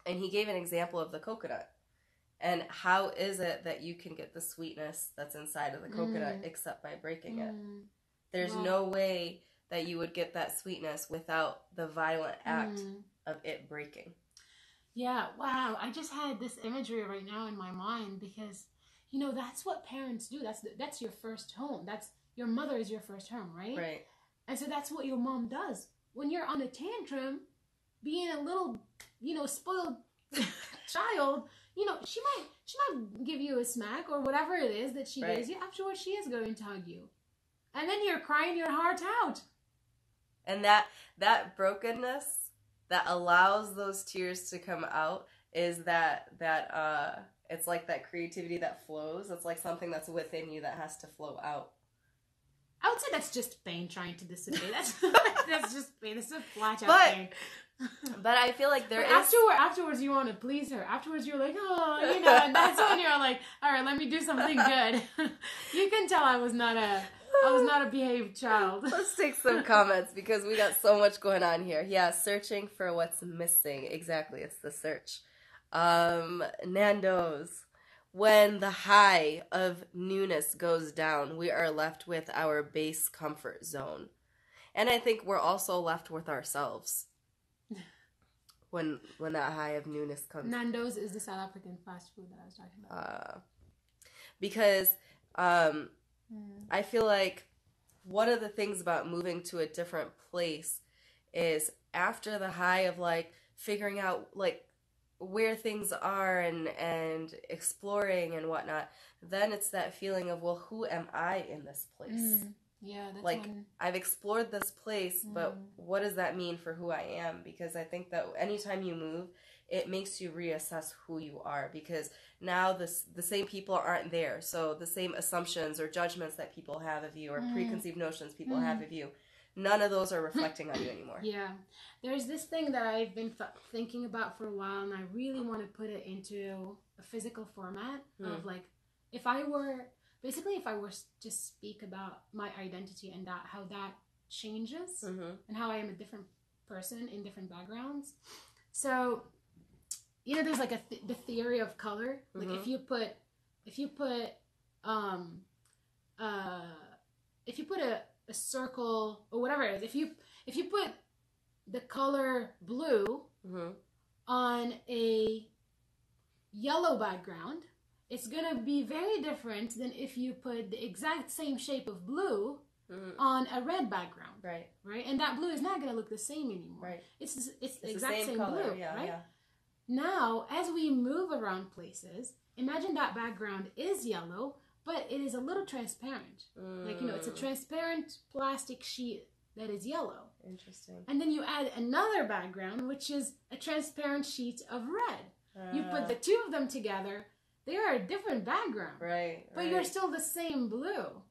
and he gave an example of the coconut. And how is it that you can get the sweetness that's inside of the coconut Mm. except by breaking it? Mm, There's Wow. no way that you would get that sweetness without the violent act mm. of it breaking. Yeah, wow. I just had this imagery right now in my mind because you know that's what parents do. That's the, that's your first home. That's your mother is your first home, right? Right. And so that's what your mom does when you're on a tantrum, being a little, you know, spoiled child. You know, she might she might give you a smack or whatever it is that she Right. gives you. Afterwards, she is going to hug you, and then you're crying your heart out. And that that brokenness that allows those tears to come out is that that uh it's like that creativity that flows. It's like something that's within you that has to flow out. I would say that's just pain trying to dissipate. That's that's just pain. It's a flat out But pain. But I feel like there But is afterward, afterwards, you want to please her. Afterwards, you're like, oh, you know, and that's when you're like, all right, let me do something good. you can tell I was not a, I was not a behaved child. Let's take some comments because we got so much going on here. Yeah, searching for what's missing. Exactly, it's the search. Um, Nando's. When the high of newness goes down, we are left with our base comfort zone. And I think we're also left with ourselves. When when that high of newness comes Nando's is the South African fast food that I was talking about. uh, because um, I feel like one of the things about moving to a different place is after the high of like figuring out like where things are and and exploring and whatnot, then it's that feeling of well, who am I in this place? Mm. Yeah, that's Like, I've explored this place, but Mm. what does that mean for who I am? Because I think that anytime you move, it makes you reassess who you are because now this the same people aren't there. So the same assumptions or judgments that people have of you or Mm. preconceived notions people Mm. have of you, none of those are reflecting on you anymore. yeah. There's this thing that I've been th- thinking about for a while, and I really want to put it into a physical format of Mm. like, if I were basically if I were to speak about my identity and that how that changes Mm-hmm. and how I am a different person in different backgrounds. So, you know, there's like a th- the theory of color. Like Mhm. if you put if you put um uh if you put a, a circle or whatever it is, if you if you put the color blue Mm-hmm. on a yellow background, it's gonna be very different than if you put the exact same shape of blue Mm-hmm. on a red background, Right, right? And that blue is not gonna look the same anymore. right. It's it's, the It's the exact same, same, color. blue, yeah, right? yeah. Now, as we move around places, imagine that background is yellow, but it is a little transparent. Like you know, it's a Mm, transparent plastic sheet that is yellow. interesting. And then you add another background, which is a transparent sheet of red. You put Uh, the two of them together, they are a different background, right, but right. you're still the same blue.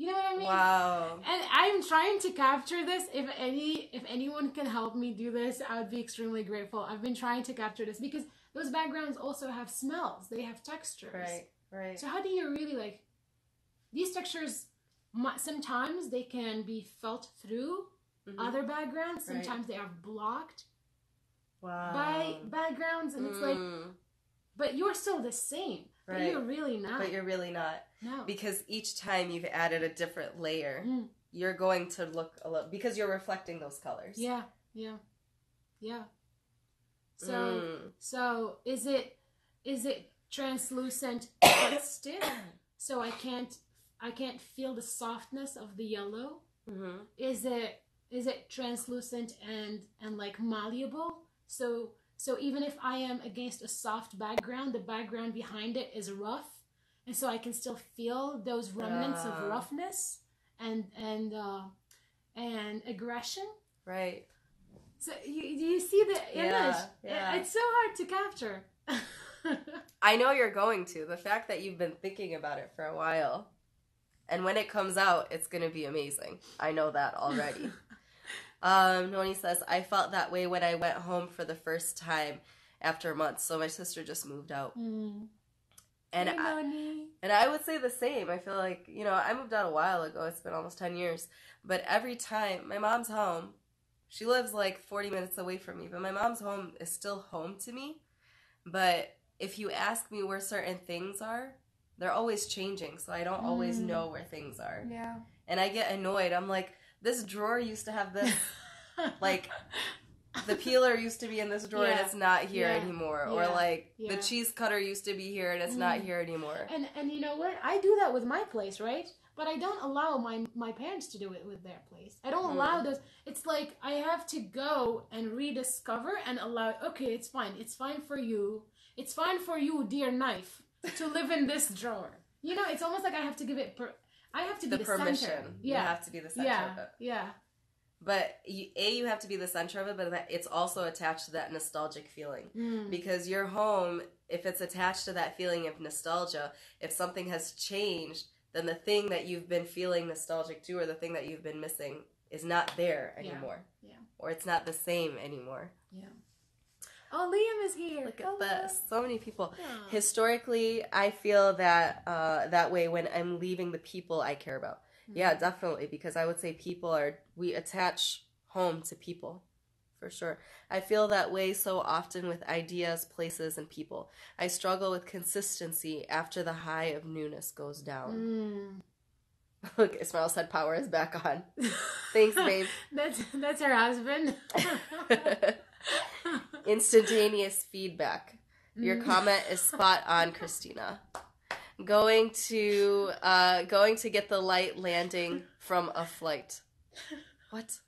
You know what I mean? wow. And I'm trying to capture this. If any, if anyone can help me do this, I would be extremely grateful. I've been trying to capture this because those backgrounds also have smells. They have textures. Right, right. So how do you really like these textures? Sometimes they can be felt through Mhm. other backgrounds. Right. Sometimes they are blocked Wow. by backgrounds, and it's like, Mm, but you're still the same. But you're really not. but you're really not. No. because each time you've added a different layer Mm. you're going to look a little because you're reflecting those colors Yeah, yeah, yeah. So. Mm. So is it is it translucent but stiff? So I can't I can't feel the softness of the yellow. Mhm. Is it is it translucent and and like malleable? So so even if I am against a soft background, the background behind it is rough, and so I can still feel those remnants Ah. of roughness and and uh, and aggression. right So you do you see the image? Yeah, yeah. It's so hard to capture. i know you're going to the fact that you've been thinking about it for a while and when it comes out it's going to be amazing i know that already um noni says i felt that way when i went home for the first time after months so my sister just moved out Mm. And Hey, I, Noni. And I would say the same. I feel like, you know, I moved out a while ago. It's been almost 10 years. But every time my mom's home, she lives like 40 minutes away from me, but my mom's home is still home to me. But if you ask me where certain things are, they're always changing. So I don't always Mm. know where things are. Yeah. And I get annoyed. I'm like, this drawer used to have this, like, the peeler used to be in this drawer and it's not here Yeah. anymore. Yeah. Or like, Yeah. the cheese cutter used to be here and it's not Mm. here anymore. and and you know what? I do that with my place, right? But I don't allow my my parents to do it with their place. I don't Mm. allow those. It's like I have to go and rediscover and allow. Okay, it's fine. It's fine for you. It's fine for you, dear knife, to live in this drawer. You know, it's almost like I have to give it. Per- I have to be the the, permission. center. You Yeah. have to be the center Yeah. of it. Yeah. But you, a you have to be the center of it, but it's also attached to that nostalgic feeling Mm. because your home, if it's attached to that feeling of nostalgia, if something has changed, then the thing that you've been feeling nostalgic to, or the thing that you've been missing, is not there Yeah. anymore. Yeah. Or it's not the same anymore. Yeah. Oh, Liam is here. Look at Hello. this. So many people. Yeah. Historically, I feel that uh, that way when I'm leaving the people I care about. Yeah, Mm-hmm. definitely. Because I would say people are we attach home to people, for sure. I feel that way so often with ideas, places, and people. I struggle with consistency after the high of newness goes down. Mm. Look, Ismail said power is back on. Thanks, babe. That's that's her husband. Instantaneous feedback. Your Mm. comment is spot on, Christina. Going to uh going to get the light landing from a flight. What?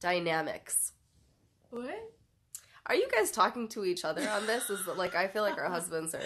Dynamics. what? Are you guys talking to each other on this? Is like I feel like our husbands are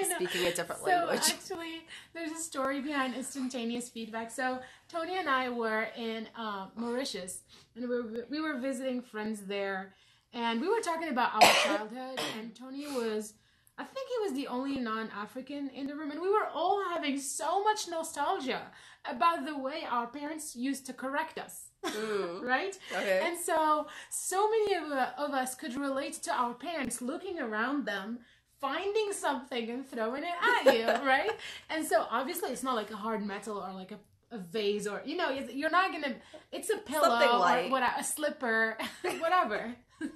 speaking a different so language. actually, there's a story behind instantaneous feedback. So Tony and I were in uh, Mauritius, and we were, we were visiting friends there, and we were talking about our childhood. And Tony was, I think he was the only non-African in the room, and we were all having so much nostalgia about the way our parents used to correct us, Mm, right? okay. And so, so many of, of us could relate to our parents looking around them, finding something and throwing it at you, right? And so, obviously, it's not like a hard metal or like a, a vase or, you know, you're not gonna, it's a pillow Something or light. what, a slipper, whatever.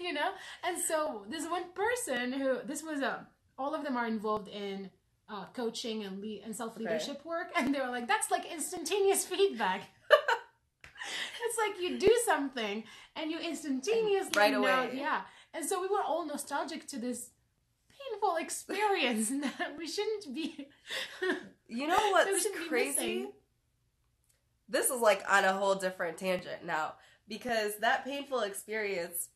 You know? And so, this one person who, this was a, all of them are involved in uh, coaching and lead and self leadership work, and they were like, "That's like instantaneous feedback." it's like you do something and you instantaneously Right know, away. yeah. And so we were all nostalgic to this painful experience that we shouldn't be. You know what's crazy? This is like on a whole different tangent now because that painful experience,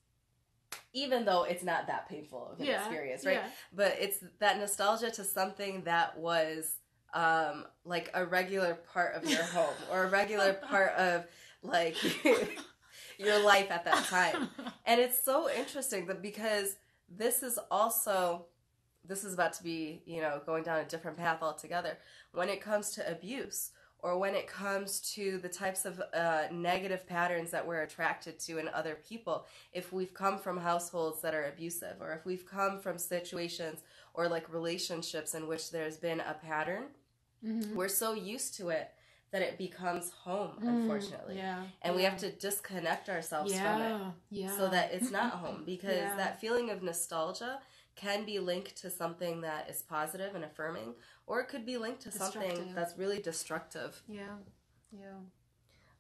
even though it's not that painful of an Yeah, experience, right? yeah. But it's that nostalgia to something that was um, like a regular part of your home or a regular part of like your life at that time. And it's so interesting that because this is also this is about to be, you know, going down a different path altogether. When it comes to abuse or when it comes to the types of uh, negative patterns that we're attracted to in other people, if we've come from households that are abusive or if we've come from situations or like relationships in which there's been a pattern, Mhm. we're so used to it that it becomes home, Mm, unfortunately. yeah. And we have to disconnect ourselves from it yeah, yeah. so that it's not home because Yeah. that feeling of nostalgia can be linked to something that is positive and affirming or it could be linked to something that's really destructive. Yeah, yeah.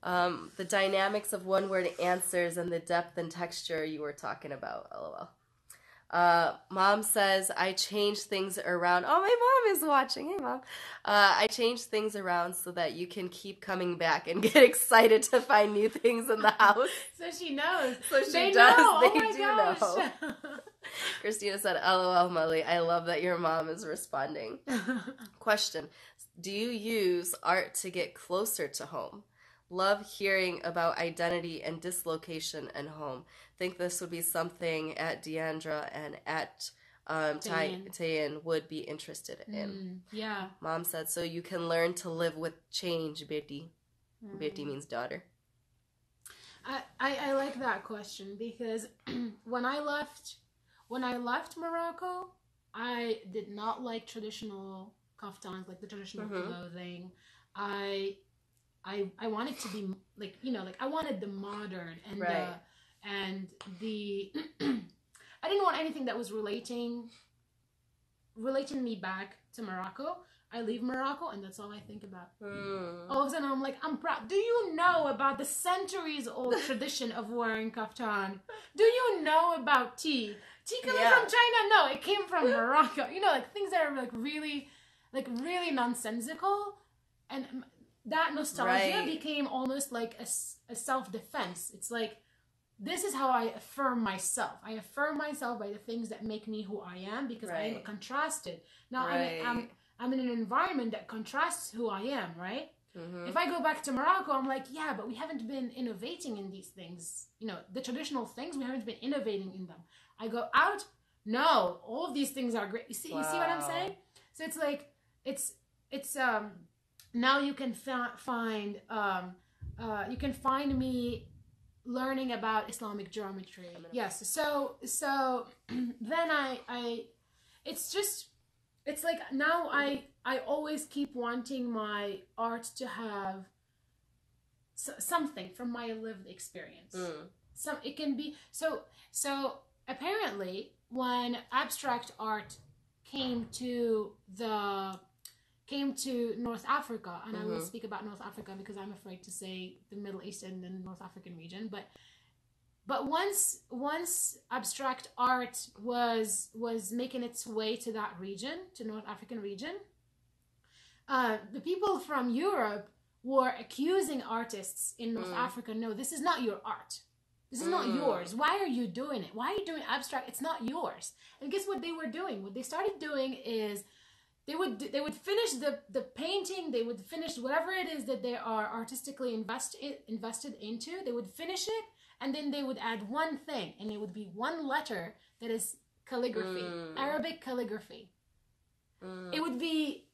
um, the dynamics of one word answers and the depth and texture you were talking about lol uh, mom says I change things around. Oh, my mom is watching. Hey, mom. Uh, I change things around so that you can keep coming back and get excited to find new things in the house. So she knows. So she they does. Know. They oh my do gosh. Christina said, LOL, Molly. I love that your mom is responding. Question Do you use art to get closer to home? Love hearing about identity and dislocation and home. Think this would be something at Deandra and at um, Tayan. Would be interested in. Mm, yeah. Mom said, So you can learn to live with change, Betty. Mm. Betty means daughter. I, I, I like that question because when I left when I left Morocco, I did not like traditional kaftans, like the traditional Mhm. clothing. I I I wanted to be like you know like I wanted the modern and Right. the and the I didn't want anything that was relating relating me back to Morocco. I leave Morocco and that's all I think about Hmm. all of a sudden I'm like, I'm proud. Do you know about the centuries old tradition of wearing kaftan? Do you know about tea? Tea coming Yeah. from China? No, it came from Morocco. You know, like things that are like really, like really nonsensical. And that nostalgia Right. became almost like a self defense. It's like, this is how I affirm myself. I affirm myself by the things that make me who I am because I am Right. contrasted. Now Right. I'm, I'm I'm in an environment that contrasts who I am, right? Mhm. If I go back to Morocco, I'm like, yeah, but we haven't been innovating in these things. You know, the traditional things, we haven't been innovating in them. I go out, no, all of these things are great. You see, you see what I'm saying? So it's like, it's, it's, um, now you can fa- find, um, uh, you can find me learning about Islamic geometry. Yes. So, so then I, I, it's just, it's like now I, I always keep wanting my art to have s- something from my lived experience. Mm. Some it can be so so apparently when abstract art came to the came to North Africa and I will Mhm. speak about North Africa because I'm afraid to say the Middle East and the North African region but but once once abstract art was was making its way to that region to North African region uh, the people from Europe were accusing artists in North Mm. Africa no this is not your art this is not Mm. yours why are you doing it why are you doing abstract it's not yours and guess what they were doing what they started doing is they would they would finish the the painting they would finish whatever it is that they are artistically invest, invested into they would finish it and then they would add one thing and it would be one letter that is calligraphy Mm. arabic calligraphy Mm. it would be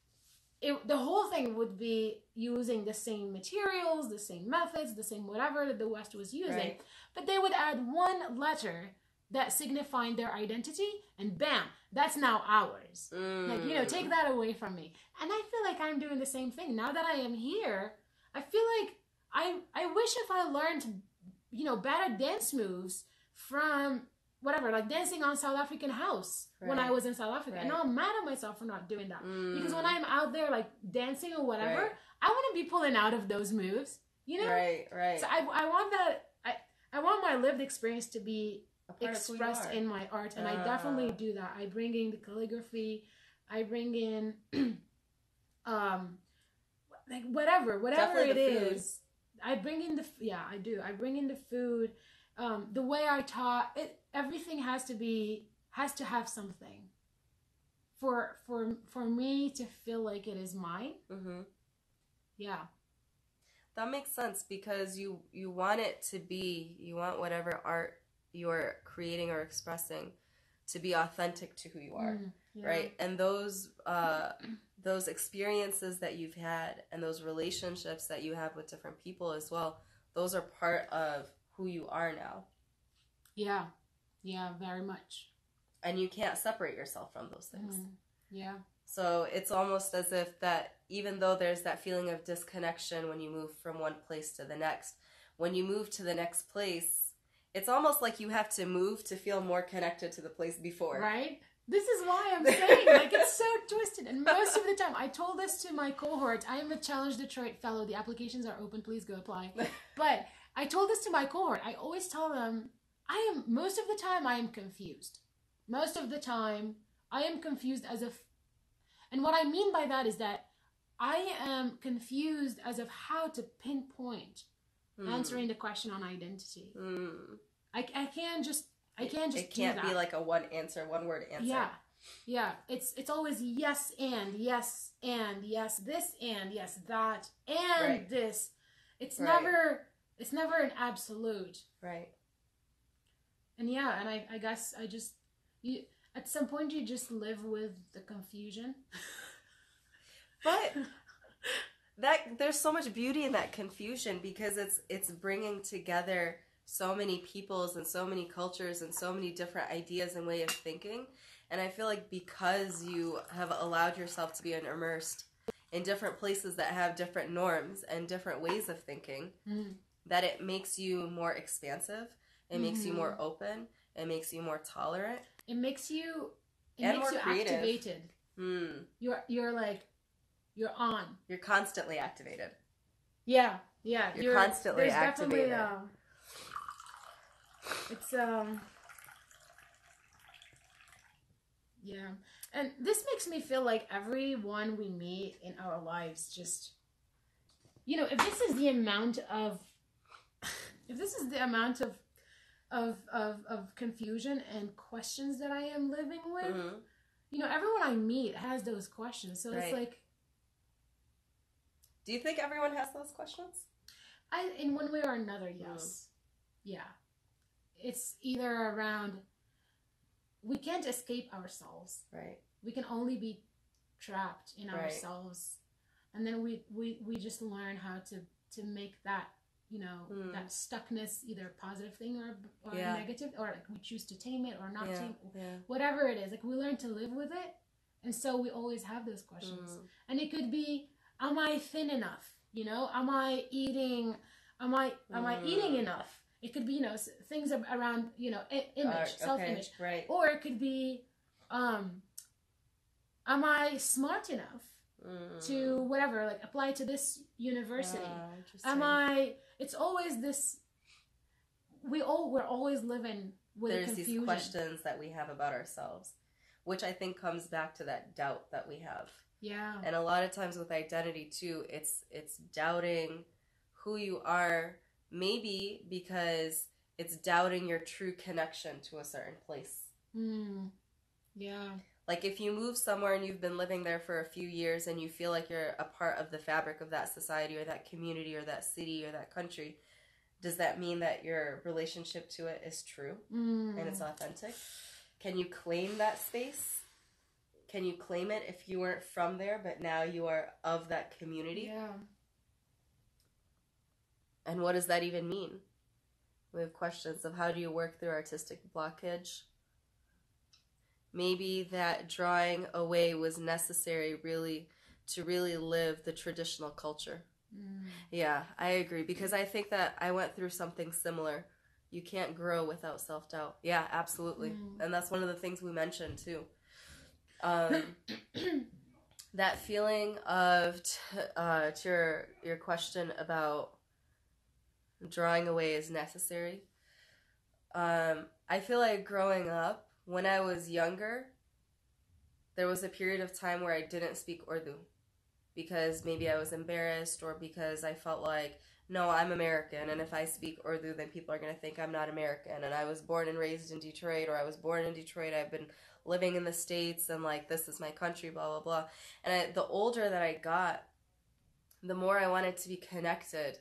it, the whole thing would be using the same materials the same methods the same whatever that the west was using Right. but they would add one letter that signifying their identity and bam that's now ours like you know Mm. take that away from me and i feel like i'm doing the same thing now that i am here i feel like i i wish if i learned you know better dance moves from whatever like dancing on south african house when i was in south africa and Right. now i'm mad at myself for not doing that Mm. because when i'm out there like dancing or whatever Right. i want to be pulling out of those moves you know right, right. so I, I want that I, I want my lived experience to be A part of who you expressed in my art and i definitely Ah. do that. I bring in the calligraphy i bring in um like whatever whatever Definitely it is i bring in the yeah i do. I bring in the food um the way i taught it everything has to be has to have something for for for me to feel like it is mine. Mhm. yeah. That makes sense because you you want it to be you want whatever art you're creating or expressing to be authentic to who you are, Mm, yeah. right? And those uh those experiences that you've had and those relationships that you have with different people as well, those are part of who you are now. yeah yeah very much And you can't separate yourself from those things. Mm, yeah So it's almost as if that even though there's that feeling of disconnection when you move from one place to the next, when you move to the next place, it's almost like you have to move to feel more connected to the place before. Right? This is why I'm saying, like, it's so twisted. And most of the time, I told this to my cohort. I am a Challenge Detroit fellow. The applications are open. Please go apply. But I told this to my cohort. I always tell them, I am, most of the time, I am confused. Most of the time, I am confused as if, and what I mean by that is that I am confused as of how to pinpoint Hmm. answering the question on identity. Hmm. I, I can't just, I can't just It can't be like a one answer, one word answer. Yeah. Yeah. It's it's always yes and yes and yes this and yes that and Right. this. It's Right. never it's never an absolute. Right. And yeah, and I I guess I just you at some point you just live with the confusion. But that there's so much beauty in that confusion because it's it's bringing together so many peoples and so many cultures and so many different ideas and way of thinking and i feel like because you have allowed yourself to be immersed in different places that have different norms and different ways of thinking Mm. that it makes you more expansive it makes you Mhm. more open it makes you more tolerant It makes you it And makes more you creative. activated. Hmm. You're you're like you're on. you're constantly activated Yeah, yeah. You're constantly there's definitely, activated. um, it's um. Yeah, and this makes me feel like everyone we meet in our lives just, you know, if this is the amount of, if this is the amount of, of of of confusion and questions that I am living with, Mhm. you know, everyone I meet has those questions. So it's like, Do you think everyone has those questions? I in one way or another, yes. Yeah. It's either around we can't escape ourselves. Right. We can only be trapped in Right. ourselves. And then we, we we just learn how to to make that, you know, Mm. that stuckness either a positive thing or or Yeah. negative or like we choose to tame it or not yeah. tame yeah. whatever it is. Like we learn to live with it. And so we always have those questions. Mm. and it could be am i thin enough you know am i eating am i am i eating Mm. enough it could be you know things around you know image Art, okay, self-image Right. or it could be um am i smart enough Mm. to whatever like apply to this university interesting. am i it's always this we all we're always living with There's confusion these questions that we have about ourselves, which I think comes back to that doubt that we have. Yeah And a lot of times with identity too, it's it's doubting who you are, maybe because it's doubting your true connection to a certain place. mm. yeah Like if you move somewhere and you've been living there for a few years and you feel like you're a part of the fabric of that society or that community or that city or that country, does that mean that your relationship to it is true mm. and it's authentic? Can you claim that space? Can you claim it if you weren't from there but now you are of that community? yeah And what does that even mean? We have questions of how do you work through artistic blockage? Maybe that drawing away was necessary really to really live the traditional culture. mm. Yeah, I agree because I think that I went through something similar. You can't grow without self doubt. Yeah, absolutely. Mm. And that's one of the things we mentioned too. Um, that feeling of t- uh, to your your question about drawing away is necessary. Um, I feel like growing up when I was younger, there was a period of time where I didn't speak Urdu because maybe I was embarrassed or because I felt like no, I'm American, and if I speak Urdu, then people are going to think I'm not American. And I was born and raised in Detroit, or I was born in Detroit. I've been living in the states, and like this is my country, blah blah blah. And I, the older that I got, the more I wanted to be connected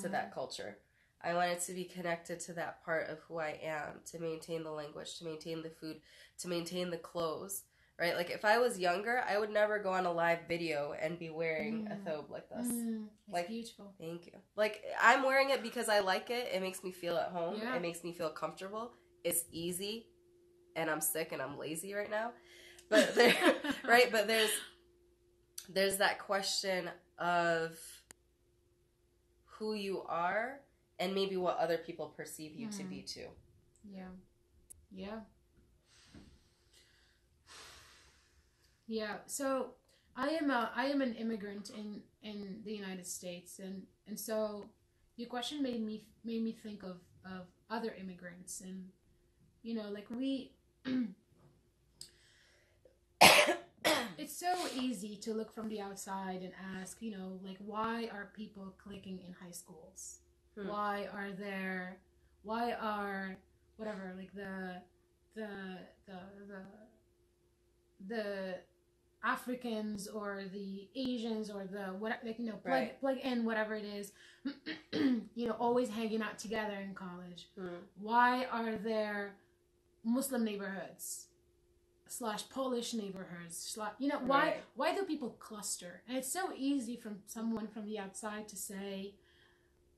to Mm. that culture. I wanted to be connected to that part of who I am, to maintain the language, to maintain the food, to maintain the clothes. Right? Like if I was younger, I would never go on a live video and be wearing a Mm. thobe like this. Mm, it's Like- beautiful. Thank you. Like I'm wearing it because I like it. It makes me feel at home. Yeah. It makes me feel comfortable. It's easy, and I'm sick and I'm lazy right now. But there, right? But there's there's that question of who you are and maybe what other people perceive you to Mhm. be too. Yeah. Yeah. Yeah. So I am a I am an immigrant in in the United States and and so your question made me made me think of of other immigrants and you know like we it's so easy to look from the outside and ask you know like why are people clicking in high schools Hmm. why are there why are whatever like the the the the the Africans or the Asians or the what like you know plug Right. plug in whatever it is you know always hanging out together in college Hmm. why are there Muslim neighborhoods slash Polish neighborhoods slash you know why Right. why do people cluster and it's so easy from someone from the outside to say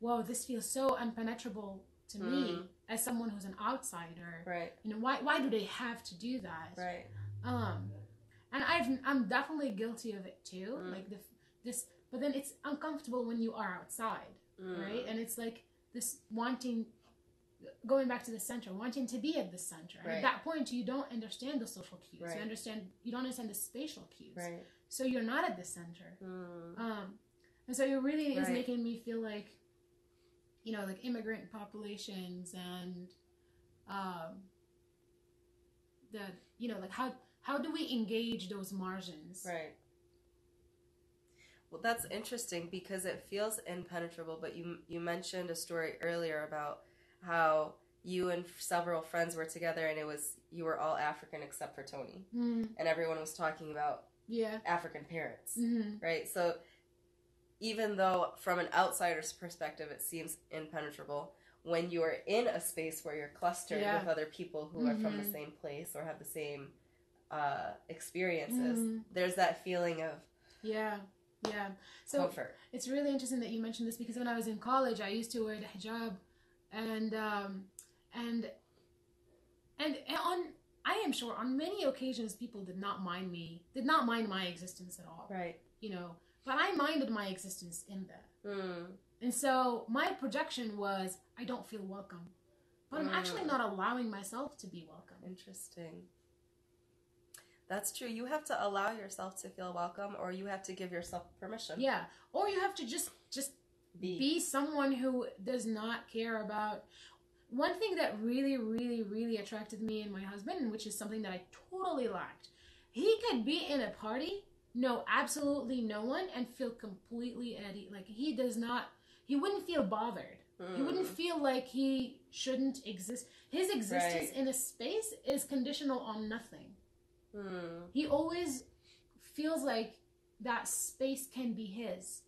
whoa this feels so impenetrable to me Mm. as someone who's an outsider Right. you know why why do they have to do that Right. um and i've i'm definitely guilty of it too Mm. like the this but then it's uncomfortable when you are outside Mm. right and it's like this wanting going back to the center wanting to be at the center Right. at that point you don't understand the social cues Right. you understand you don't understand the spatial cues Right. so you're not at the center Mm. um and so it really is making me feel like you know like immigrant populations and um the you know like how how do we engage those margins Right. Well, that's interesting because it feels impenetrable. But you you mentioned a story earlier about how you and several friends were together, and it was you were all African except for Tony, Mm, and everyone was talking about yeah African parents, hmm right? So even though from an outsider's perspective it seems impenetrable, when you are in a space where you're clustered Yeah. with other people who are from the Mhm. same place or have the same uh, experiences, Mhm. there's that feeling of Yeah, yeah. So comfort. it's really interesting that you mentioned this because when I was in college, I used to wear the hijab, and um, and and on I am sure on many occasions people did not mind me, did not mind my existence at all. Right. You know, but I minded my existence in that. Mm. And so my projection was, I don't feel welcome. But I'm actually Mm. not allowing myself to be welcome. Interesting. That's true. You have to allow yourself to feel welcome, or you have to give yourself permission. Yeah. Or you have to just just Be. be someone who does not care about one thing that really really really attracted me and my husband which is something that i totally lacked he could be in a party know absolutely no one and feel completely at ease like he does not he wouldn't feel bothered he wouldn't Mm. feel like he shouldn't exist his existence Right. in a space is conditional on nothing Mm. he always feels like that space can be his.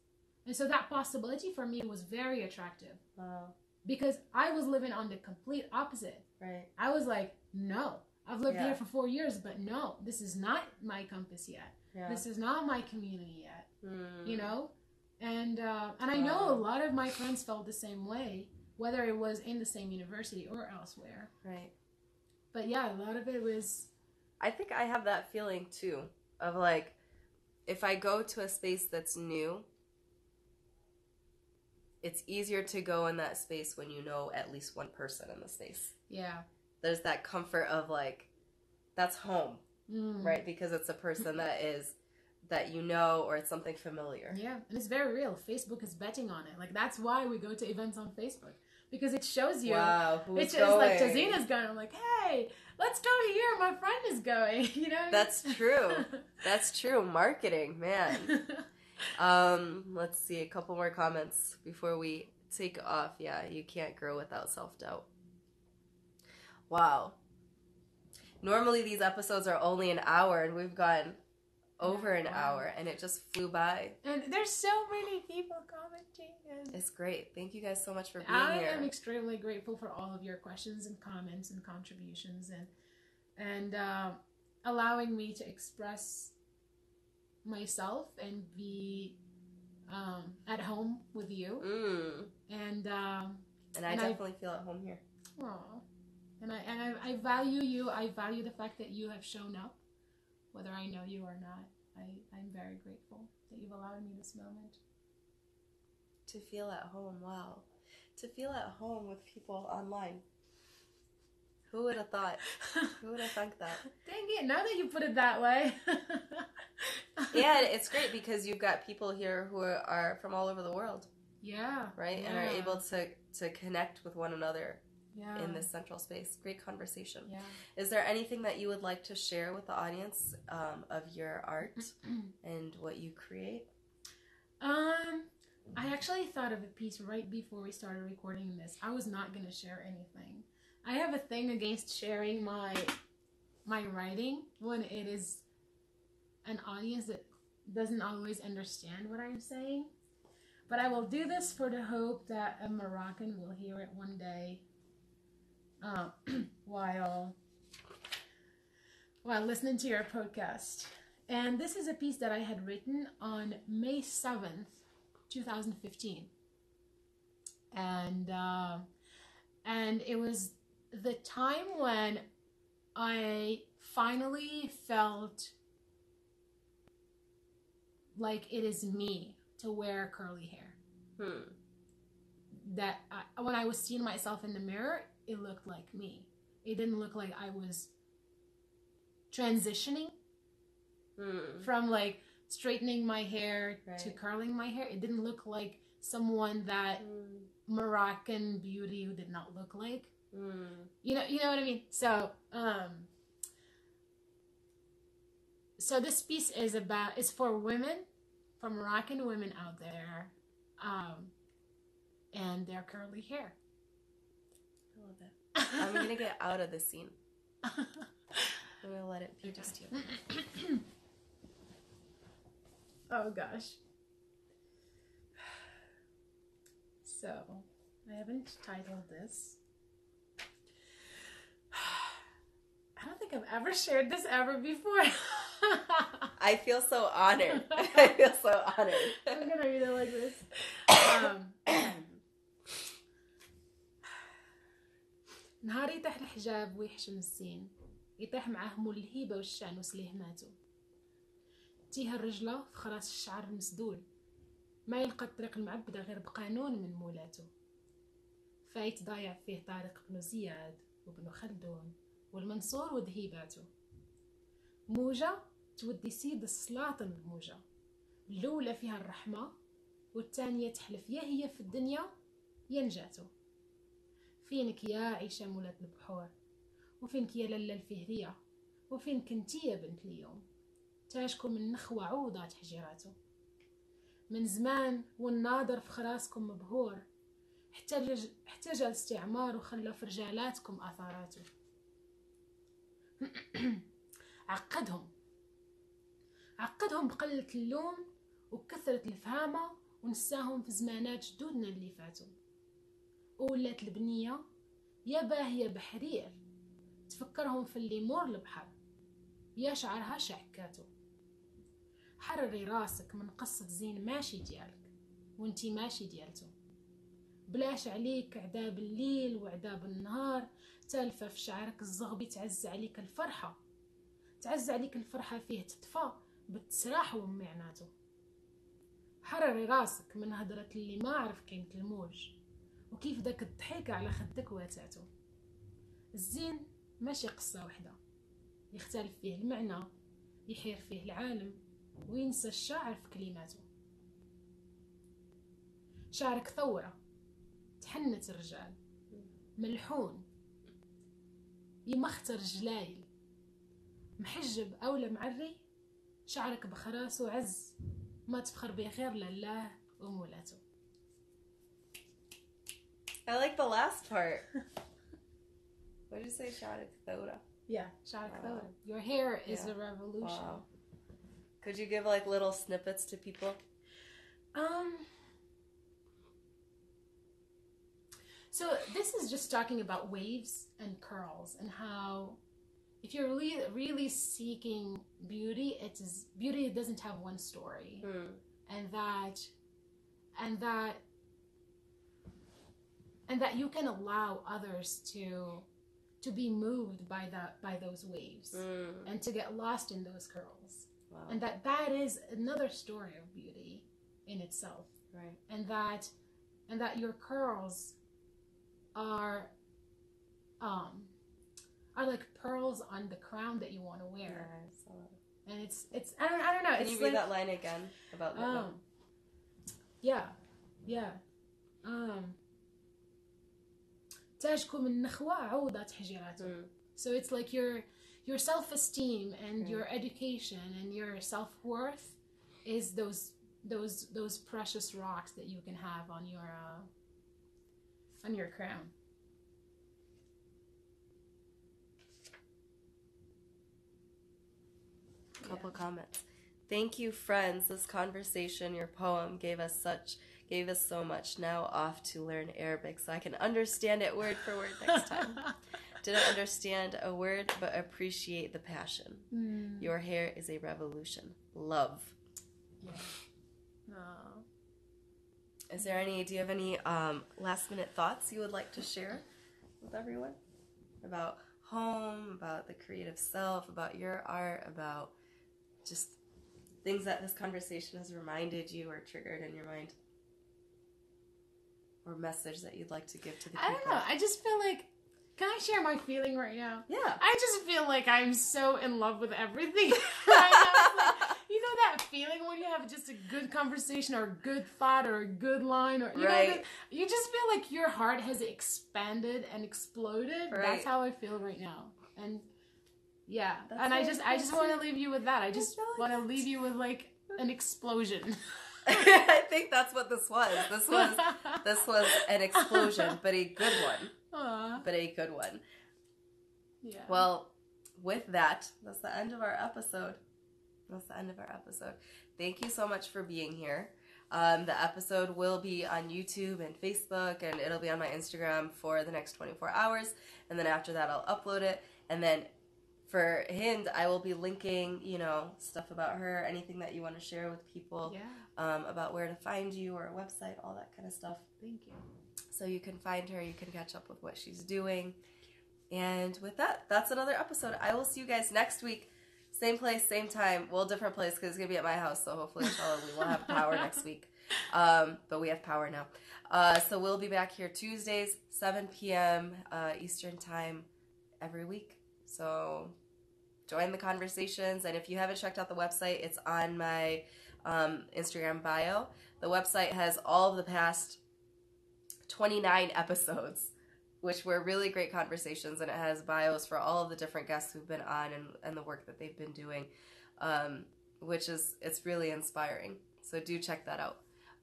And so that possibility for me was very attractive Wow. because I was living on the complete opposite. Right. I was like, no, I've lived Yeah. here for four years, but no, this is not my compass yet. Yeah. This is not my community yet, Mm. you know? And, uh, and I know a lot of my friends felt the same way, whether it was in the same university or elsewhere. Right. But yeah, a lot of it was, I think I have that feeling too of like if I go to a space that's new, it's easier to go in that space when you know at least one person in the space. yeah. There's that comfort of like that's home, Mm. right? Because it's a person that is that you know or it's something familiar. Yeah, and it's very real. Facebook is betting on it. Like that's why we go to events on Facebook because it shows you. Wow, who's it's going? just like Tazeen's going. I'm like, hey, let's go here. My friend is going. You know. That's true. That's true. Marketing, man. Um, let's see a couple more comments before we take off. Yeah, you can't grow without self doubt. Wow. Normally these episodes are only an hour, and we've gone over an hour, and it just flew by. and there's so many people commenting. And It's great. Thank you guys so much for being I here. I am extremely grateful for all of your questions and comments and contributions and and uh, allowing me to express myself and be um, at home with you. Mm. And um, And I And I- definitely feel at home here. Aw. And I and I, I value you. I value the fact that you have shown up, whether I know you or not. I, I'm very grateful that you've allowed me this moment. To feel at home, wow. To feel at home with people online. Who would have thought? Who would have thunk that? Dang it! Now that you put it that way. yeah, it's great because you've got people here who are, from all over the world, Yeah. right? And are able to to connect with one another yeah. in this central space. Great conversation. Yeah. Is there anything that you would like to share with the audience um, of your art and what you create? Um, I actually thought of a piece right before we started recording this. I was not gonna share anything. I have a thing against sharing my my writing when it is an audience that doesn't always understand what I'm saying. But I will do this for the hope that a Moroccan will hear it one day. Uh, while while listening to your podcast. And this is a piece that I had written on May 7th, 2015. And uh, and it was the time when I finally felt like it is me to wear curly hair. Hmm. That I, when I was seeing myself in the mirror, it looked like me. It didn't look like I was transitioning Hmm. from like straightening my hair to curling my hair. It didn't look like someone that Hmm. Moroccan beauty did not look like. Hmm. You know, you know what I mean. So, um, so this piece is about is for women, for Moroccan women out there, um, and their curly hair. I love it. I'm gonna get out of this scene. I'm gonna let it be just you. oh gosh. So, I haven't titled this. I don't think I've ever shared this ever before. I feel so honored. I feel so honored. I'm gonna read it like this. Um, نهار يطيح الحجاب ويحشم الزين يطيح معاه مول الهيبة والشأن وسليه ماتوا تيه الرجلة في خراس الشعر المسدول ما يلقى الطريق المعبدة غير بقانون من مولاته فايت ضايع فيه طارق بن زياد وابن خلدون والمنصور وذهيباته موجة تودي سيد السلاطن الموجة. الأولى فيها الرحمة والثانية تحلف يا هي في الدنيا يا نجاته. فينك يا عيشة مولات البحور؟ وفينك يا للا الفهرية؟ وفينك انتي يا بنت اليوم؟ تاجكم من نخوة عوضات حجيراته من زمان والناظر في خراسكم مبهور احتج احتج الاستعمار وخلى في رجالاتكم آثاراته. عقدهم. عقدهم بقلة اللوم وكثرة الفهامة ونساهم في زمانات جدودنا اللي فاتوا. وولات البنية يا باهية بحرير تفكرهم في اللي مور البحر يا شعرها شعكاتو حرري راسك من قصة زين ماشي ديالك وانتي ماشي ديالته بلاش عليك عذاب الليل وعذاب النهار. تالفة في شعرك الزغبي تعز عليك الفرحة. تعز عليك الفرحة فيه تطفى بالتسراح ومعناته. حرري راسك من هدرة اللي ما عرف قيمة الموج وكيف داك الضحك على خدك واتاتو. الزين ماشي قصة وحدة. يختلف فيه المعنى يحير فيه العالم وينسى الشاعر في كلماته. شعرك ثورة. تحنت الرجال ملحون يمختر جلايل محجب أولى معري شعرك بخراس وعز ما تفخر به غير لله ومولاته I like the last part. What did you say, Shadik Thoda? Yeah, شعرك Wow. ثورة Your hair is Yeah. a revolution Wow. Could you give like little snippets to people? Um. So this is just talking about waves and curls and how, if you're really really seeking beauty, it is beauty doesn't have one story, Hmm. and that, and that, and that you can allow others to, to be moved by that by those waves Hmm. and to get lost in those curls Wow. and that that is another story of beauty in itself right. and that and that your curls are um are like pearls on the crown that you want to Yeah, wear I saw that. and it's it's I don't, I don't know Can it's you read like that line again about the um yeah yeah um تاجكم النخوة عوضة حجراته Hmm. So it's like your your self esteem and Mm. your education and your self worth is those those those precious rocks that you can have on your uh, on your crown. couple comments. Thank you, friends. This conversation, your poem gave us such gave us so much. Now off to learn Arabic so I can understand it word for word next time. Didn't understand a word, but appreciate the passion. Mm, Your hair is a revolution. Love. yeah. Is there any? Do you have any um, last minute thoughts you would like to share with everyone about home, about the creative self, about your art, about just things that this conversation has reminded you or triggered in your mind, or message that you'd like to give to the people? I don't know. I just feel like can I share my feeling right now? Yeah. I just feel like I'm so in love with everything right now. It's like, you know that feeling when you have just a good conversation or a good thought or a good line or you Right. know, you just feel like your heart has expanded and exploded. Right. That's how I feel right now. And yeah, That's and I just I just want to leave you with that. I just want to leave you with like an explosion. I think that's what this was. This was this was an explosion, but a good one. Aw, But a good one. yeah. Well, with that, that's the end of our episode. That's the end of our episode. Thank you so much for being here. Um, the episode will be on YouTube and Facebook, and it'll be on my Instagram for the next 24 hours. And then after that, I'll upload it. And then for Hind, I will be linking, you know, stuff about her, anything that you want to share with people Yeah. um, about where to find you or a website, all that kind of stuff. Thank you. So you can find her, you can catch up with what she's doing. And with that, that's another episode. I will see you guys next week. Same place, same time. Well, different place because it's going to be at my house. So hopefully, inshallah, we will have power next week. Um, but we have power now. Uh, so we'll be back here Tuesdays, 7 p.m. Uh, Eastern Time every week. So join the conversations. And if you haven't checked out the website, it's on my um, Instagram bio. The website has all of the past 29 episodes, which were really great conversations, and it has bios for all of the different guests who've been on and, and the work that they've been doing, um, which is it's really inspiring. So do check that out.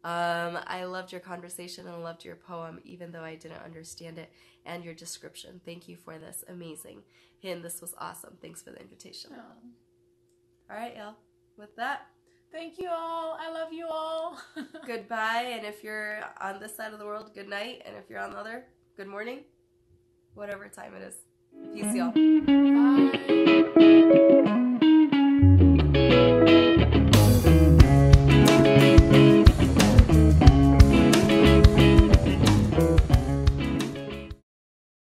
Um, I loved your conversation and loved your poem, even though I didn't understand it, and your description. Thank you for this. Amazing. Hind, this was awesome. Thanks for the invitation. All right, y'all. With that, Thank you all. I love you all. goodbye. And if you're on this side of the world, good night. And if you're on the other, good morning. Whatever time it is. Peace, y'all. Bye.